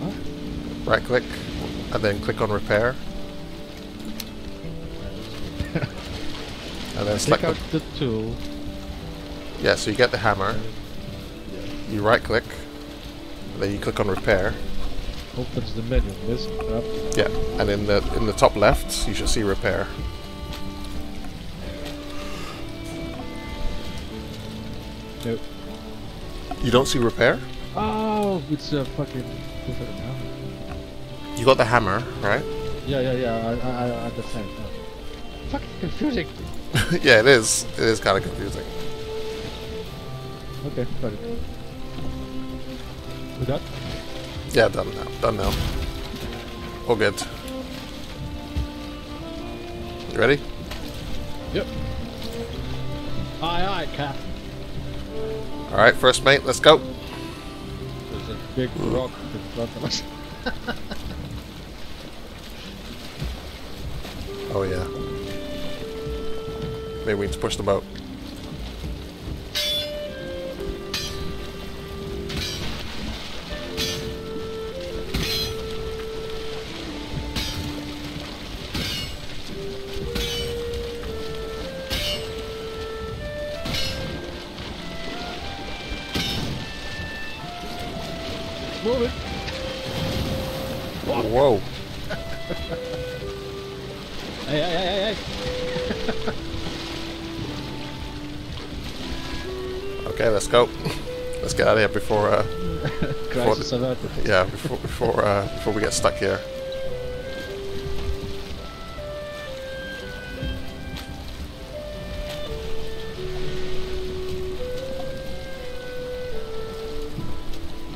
Huh? Right click, and then click on repair, and then select the out the tool. Yeah, so you get the hammer, you right click, and then you click on repair. Opens the menu. This up. Yeah, and in the in the top left you should see repair. No. You don't see repair? Oh, it's a fucking different now. You got the hammer, right? Yeah, yeah, yeah. I, I, I understand. now. fucking confusing. yeah, it is. It is kind of confusing. Okay, got it. We got? Yeah, done now. Done now. All good. You ready? Yep. Aye, aye, Cap. All right, first mate, let's go. There's a big rock in front of us. Oh yeah. Maybe we need to push the boat. Yeah, before before uh, before we get stuck here.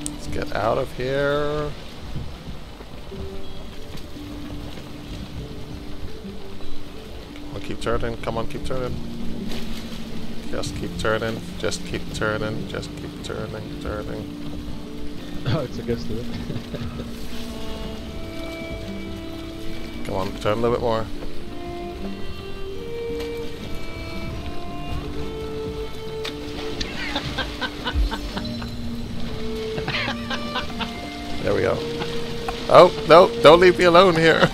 Let's get out of here. Come on, keep turning. Come on, keep turning. Just keep turning. Just keep turning. Just keep turning. Turning. Oh, it's against the wind. Come on, turn a little bit more. there we go. Oh, no, don't leave me alone here.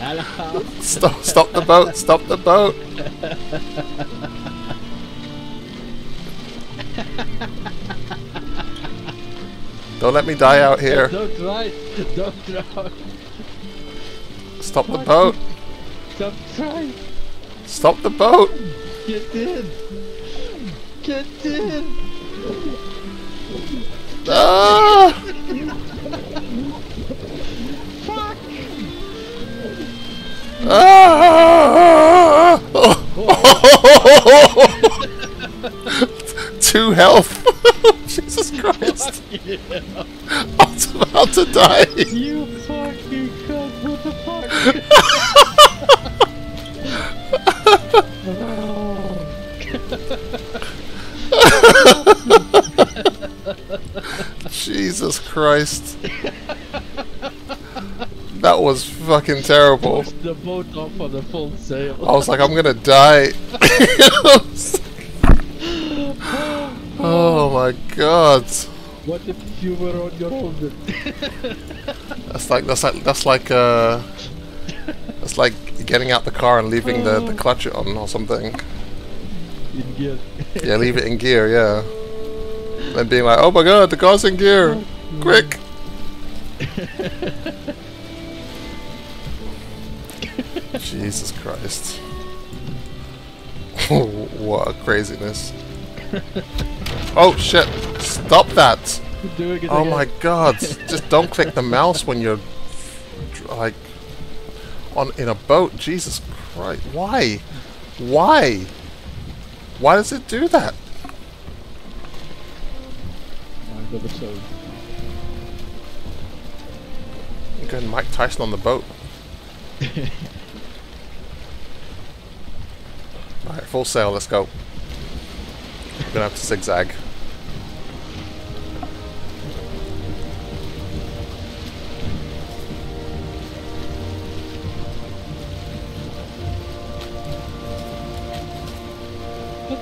Hello. stop, stop the boat, stop the boat. Let me die out here. Don't try. Don't try. Stop the boat. Don't try. Stop the boat. Get in. Get in. Ah! Fuck. Ah! Two health. Jesus Christ. Yeah. I was about to die. You fucking cunt. What the fuck? Jesus Christ. That was fucking terrible. Push the boat off on a full sail. I was like, I'm gonna die. oh my god. What if you were on your own? That's like that's like that's like uh that's like getting out the car and leaving the, the clutch on or something. In gear. Yeah, leave it in gear, yeah. And being like, oh my god, the car's in gear. Quick. Jesus Christ. what a craziness. Oh shit. Stop that. Doing it Oh my god. Just don't click the mouse when you're like on in a boat. Jesus Christ. Why? Why? Why does it do that? Mind of its own. I'm going Mike Tyson on the boat. Alright, full sail, let's go. We're gonna have to zigzag.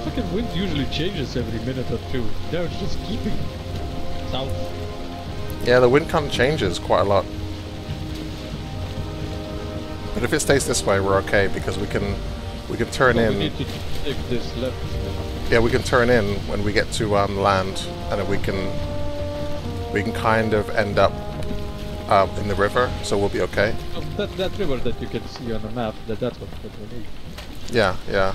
Fucking wind usually changes every minute or two. Now it's just keeping south. Yeah, the wind kind of changes quite a lot. But if it stays this way, we're okay because we can we can turn So in. we need to take this left. Yeah, we can turn in when we get to um, land, and we can we can kind of end up uh, in the river, so we'll be okay. oh, that, that river that you can see on the map, that, that's what, what we need. Yeah, yeah.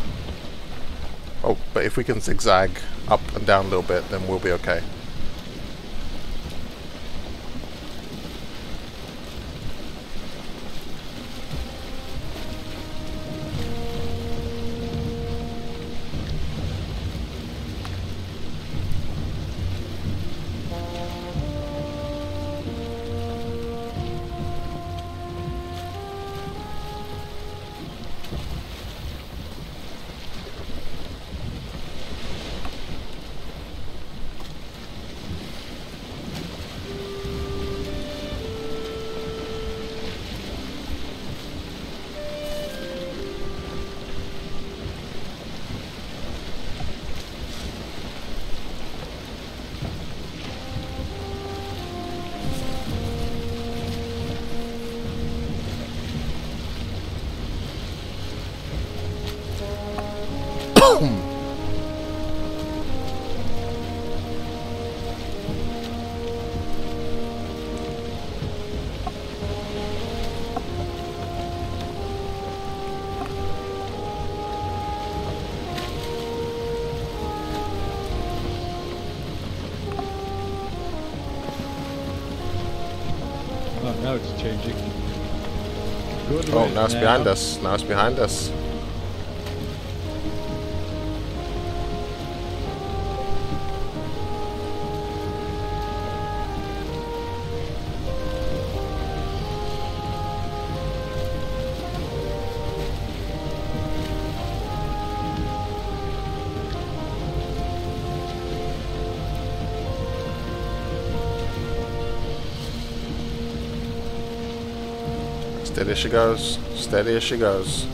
Oh, but if we can zigzag up and down a little bit, then we'll be okay. Now it's behind us. Now it's behind us. Steady she goes. Steady as she goes.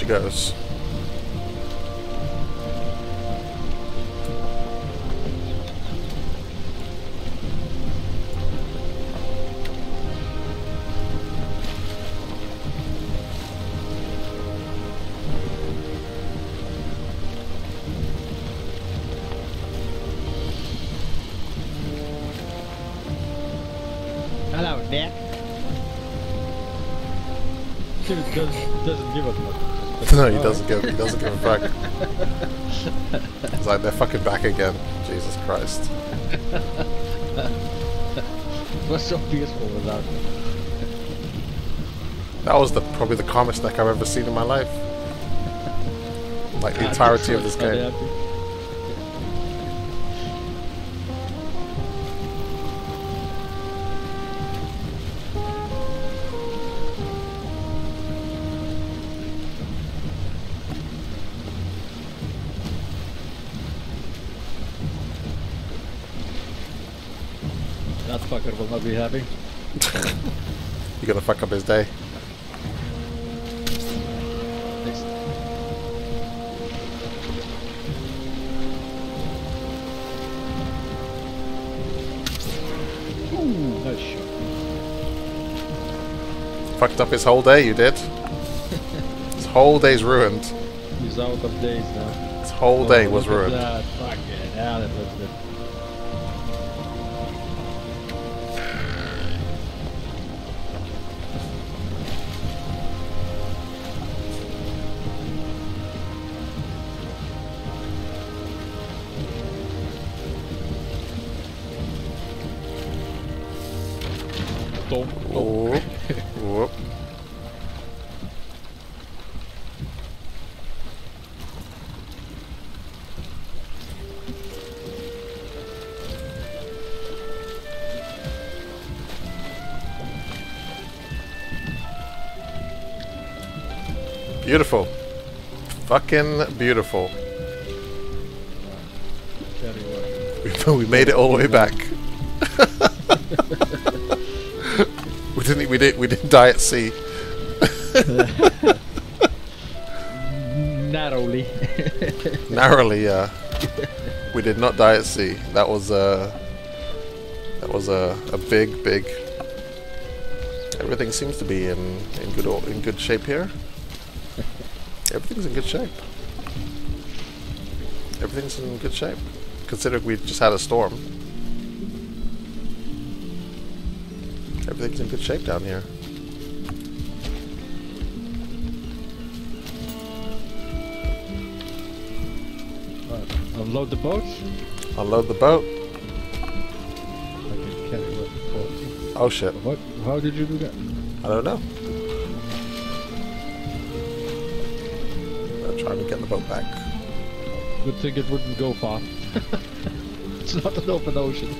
She goes. Back again. Jesus Christ. It was so peaceful without me. That was the probably the calmest neck I've ever seen in my life. Like the entirety of this game. Fucked up his whole day. You did. his whole day's ruined. He's out of days now. His whole day Oh, was look at ruined. Fucking beautiful. We, made it all the way back. we didn't. We didn't. We didn't die at sea. Narrowly. Narrowly, yeah. we did not die at sea. That was a. That was a, a big, big. Everything seems to be in in good in good shape here. Everything's in good shape. Everything's in good shape. Considering we just had a storm. Everything's in good shape down here. Right. Unload the boat. Unload the boat. I can carry what? Oh shit. What? How did you do that? I don't know. Get the boat back. Good thing it wouldn't go far. it's not an open ocean.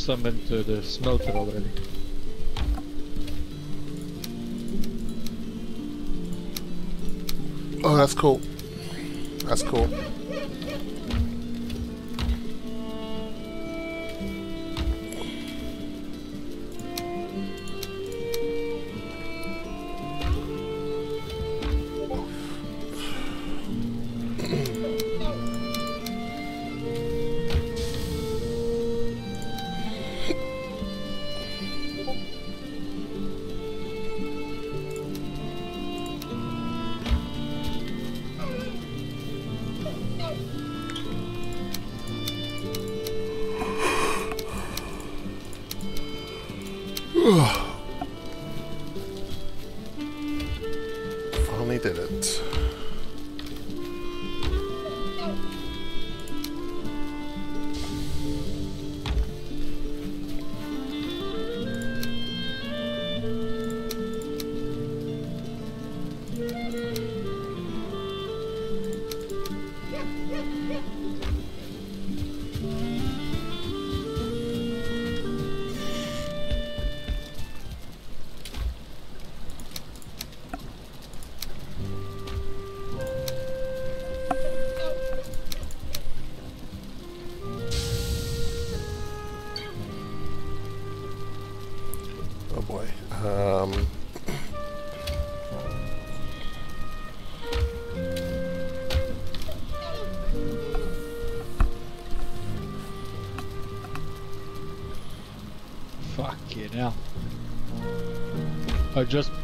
Some into the smelter already. Oh, that's cool. That's cool.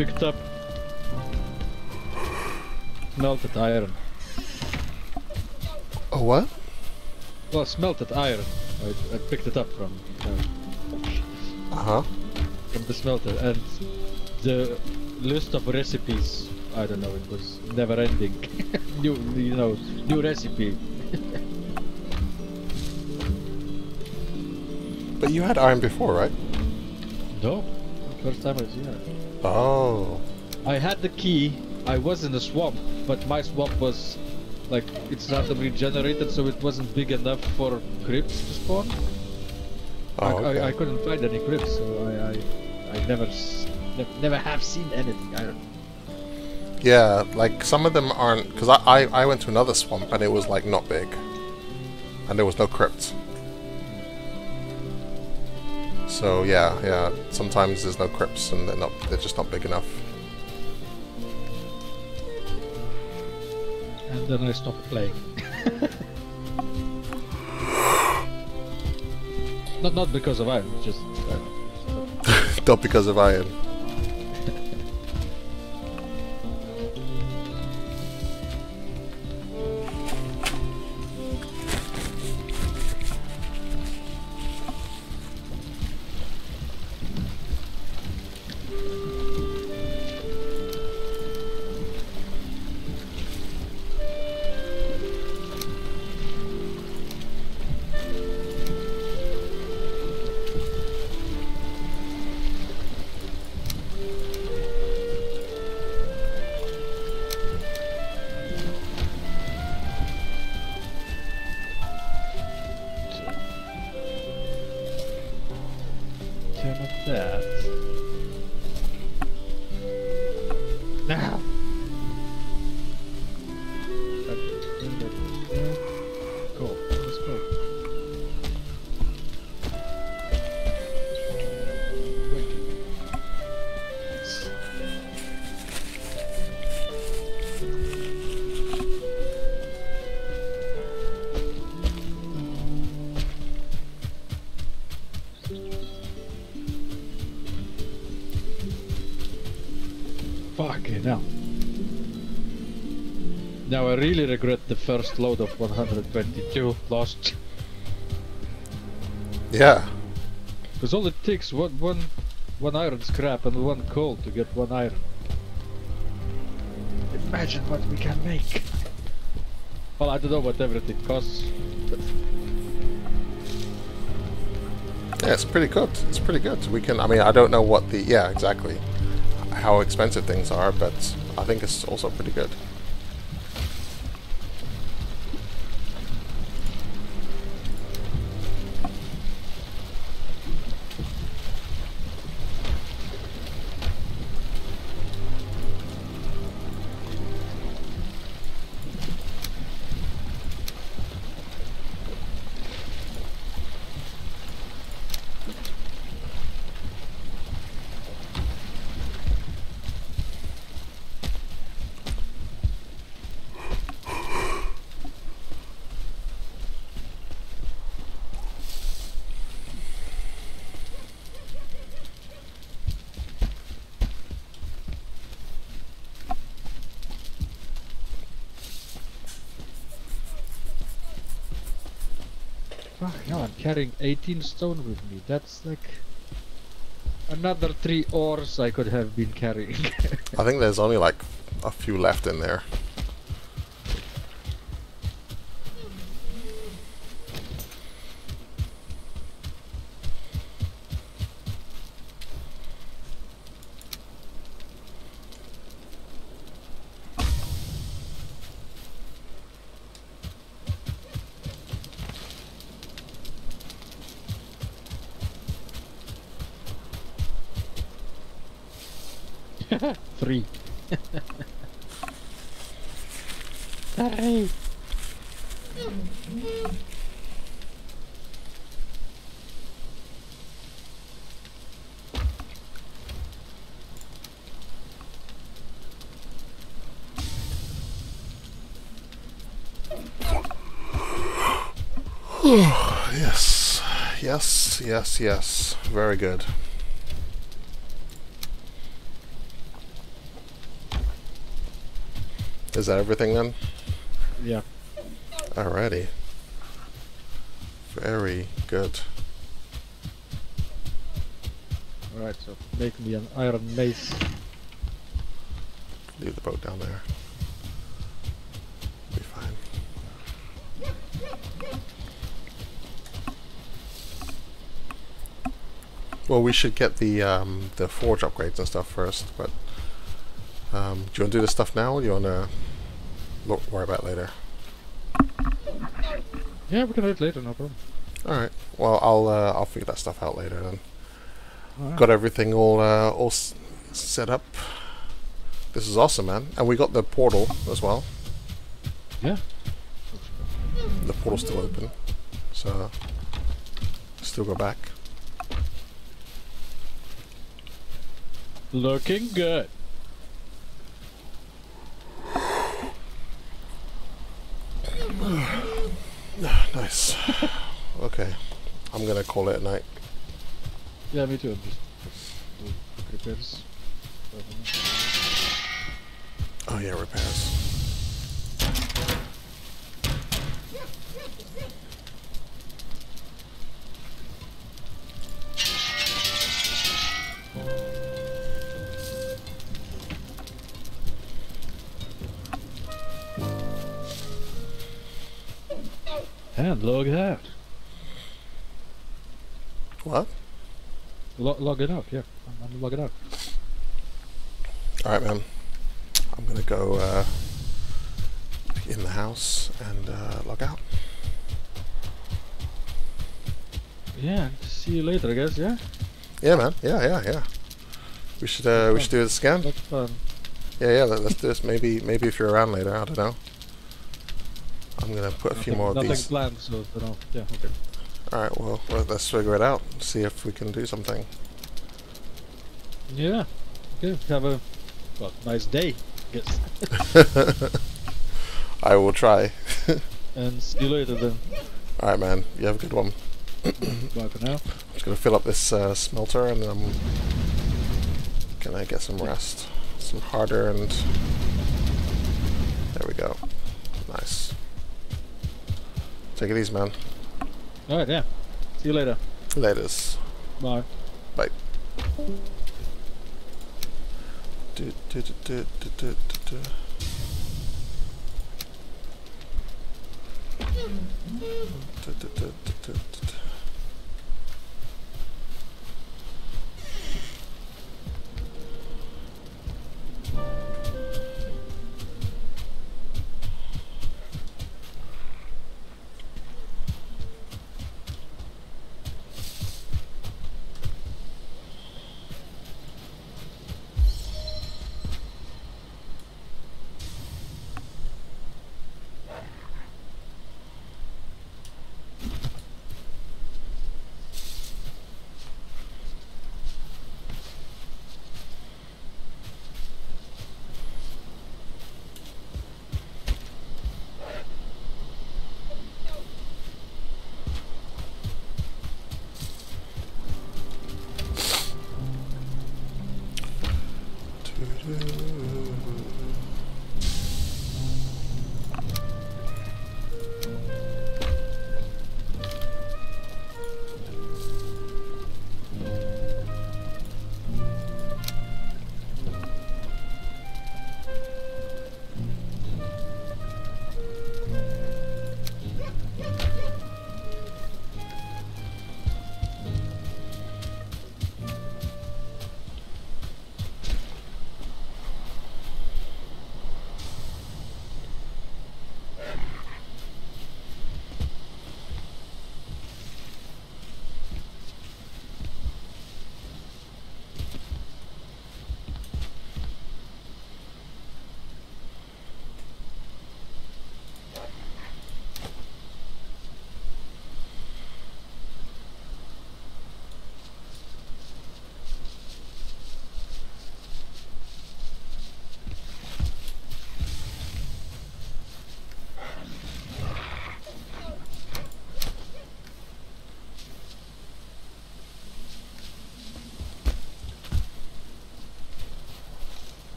Picked up melted iron. oh what? Well, smelted iron. I, I picked it up from uh, Uh huh. from the smelter, and the list of recipes. I don't know. It was never ending. new, you know, new recipe. But you had iron before, right? No, first time I was here. Oh. I had the key. I was in the swamp, but my swamp was like it's randomly generated, so it wasn't big enough for crypts to spawn. Oh, I, okay. I, I couldn't find any crypts, so I I, I never ne- never have seen anything. I don't. Yeah, like some of them aren't because I, I I went to another swamp and it was like not big, and there was no crypts. So yeah, yeah. Sometimes there's no crypts and they're not. They're just not big enough. And then I stopped playing. not not because of iron, just uh, not because of iron. Really regret the first load of 122 lost. Yeah. Because all it takes one one one iron scrap and one coal to get one iron. Imagine what we can make. Well, I don't know what everything costs. Yeah, it's pretty good. It's pretty good. We can. I mean, I don't know what the. Yeah, exactly. How expensive things are, but I think it's also pretty good. Carrying 18 stone with me. That's like another three ores I could have been carrying. I think there's only like a few left in there. Three. Three. Yes. Yes, yes, yes. Very good. Is that everything then? Yeah. Alrighty. Very good. Alright, so make me an iron mace. Leave the boat down there. Well, we should get the um, the forge upgrades and stuff first. But um, do you want to do this stuff now, or do you want to look worry about it later? Yeah, we can do it later, no problem. All right. Well, I'll uh, I'll figure that stuff out later then. Alright. Got everything all uh, all s- set up. This is awesome, man. And we got the portal as well. Yeah. The portal's still open, so still go back. Looking good. Nice. okay. I'm gonna call it a night. Yeah, me too. I'm just repairs. Oh yeah, repairs. And log it out. What? Lo log it out, yeah. I'm, I'm log it out. Alright, man. I'm gonna go uh, in the house and uh, log out. Yeah, see you later, I guess, yeah? Yeah, man. Yeah, yeah, yeah. We should uh, we should do this scan. Yeah, yeah. Let, let's do this. Maybe maybe if you're around later, I don't know. I'm gonna put a few more of these. planned, so. Yeah, okay. All right. Well, let's figure it out. See if we can do something. Yeah. Okay. Have a well, nice day, I guess. I will try. and see you later then. All right, man. You have a good one. Bye for now. I'm just gonna fill up this uh, smelter and I'm gonna get some rest. Some harder and there we go. Nice. Take it easy, man. Alright, yeah. See you later. Laters. Bye. Bye. Do, do, do,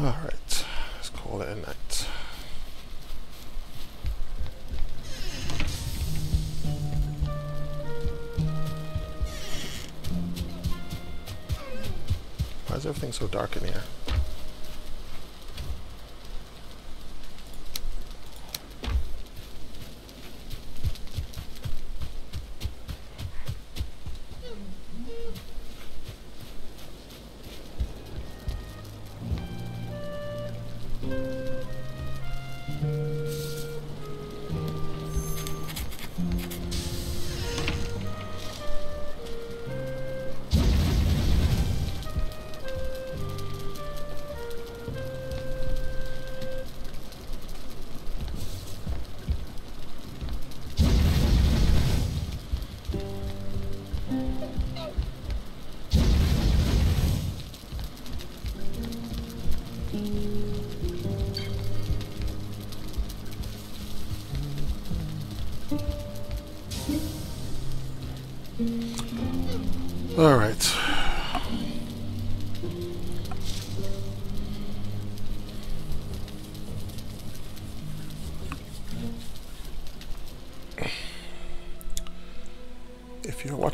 Alright, let's call it a night. Why is everything so dark in here?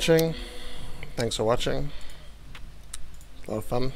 Watching, thanks for watching. A lot of fun.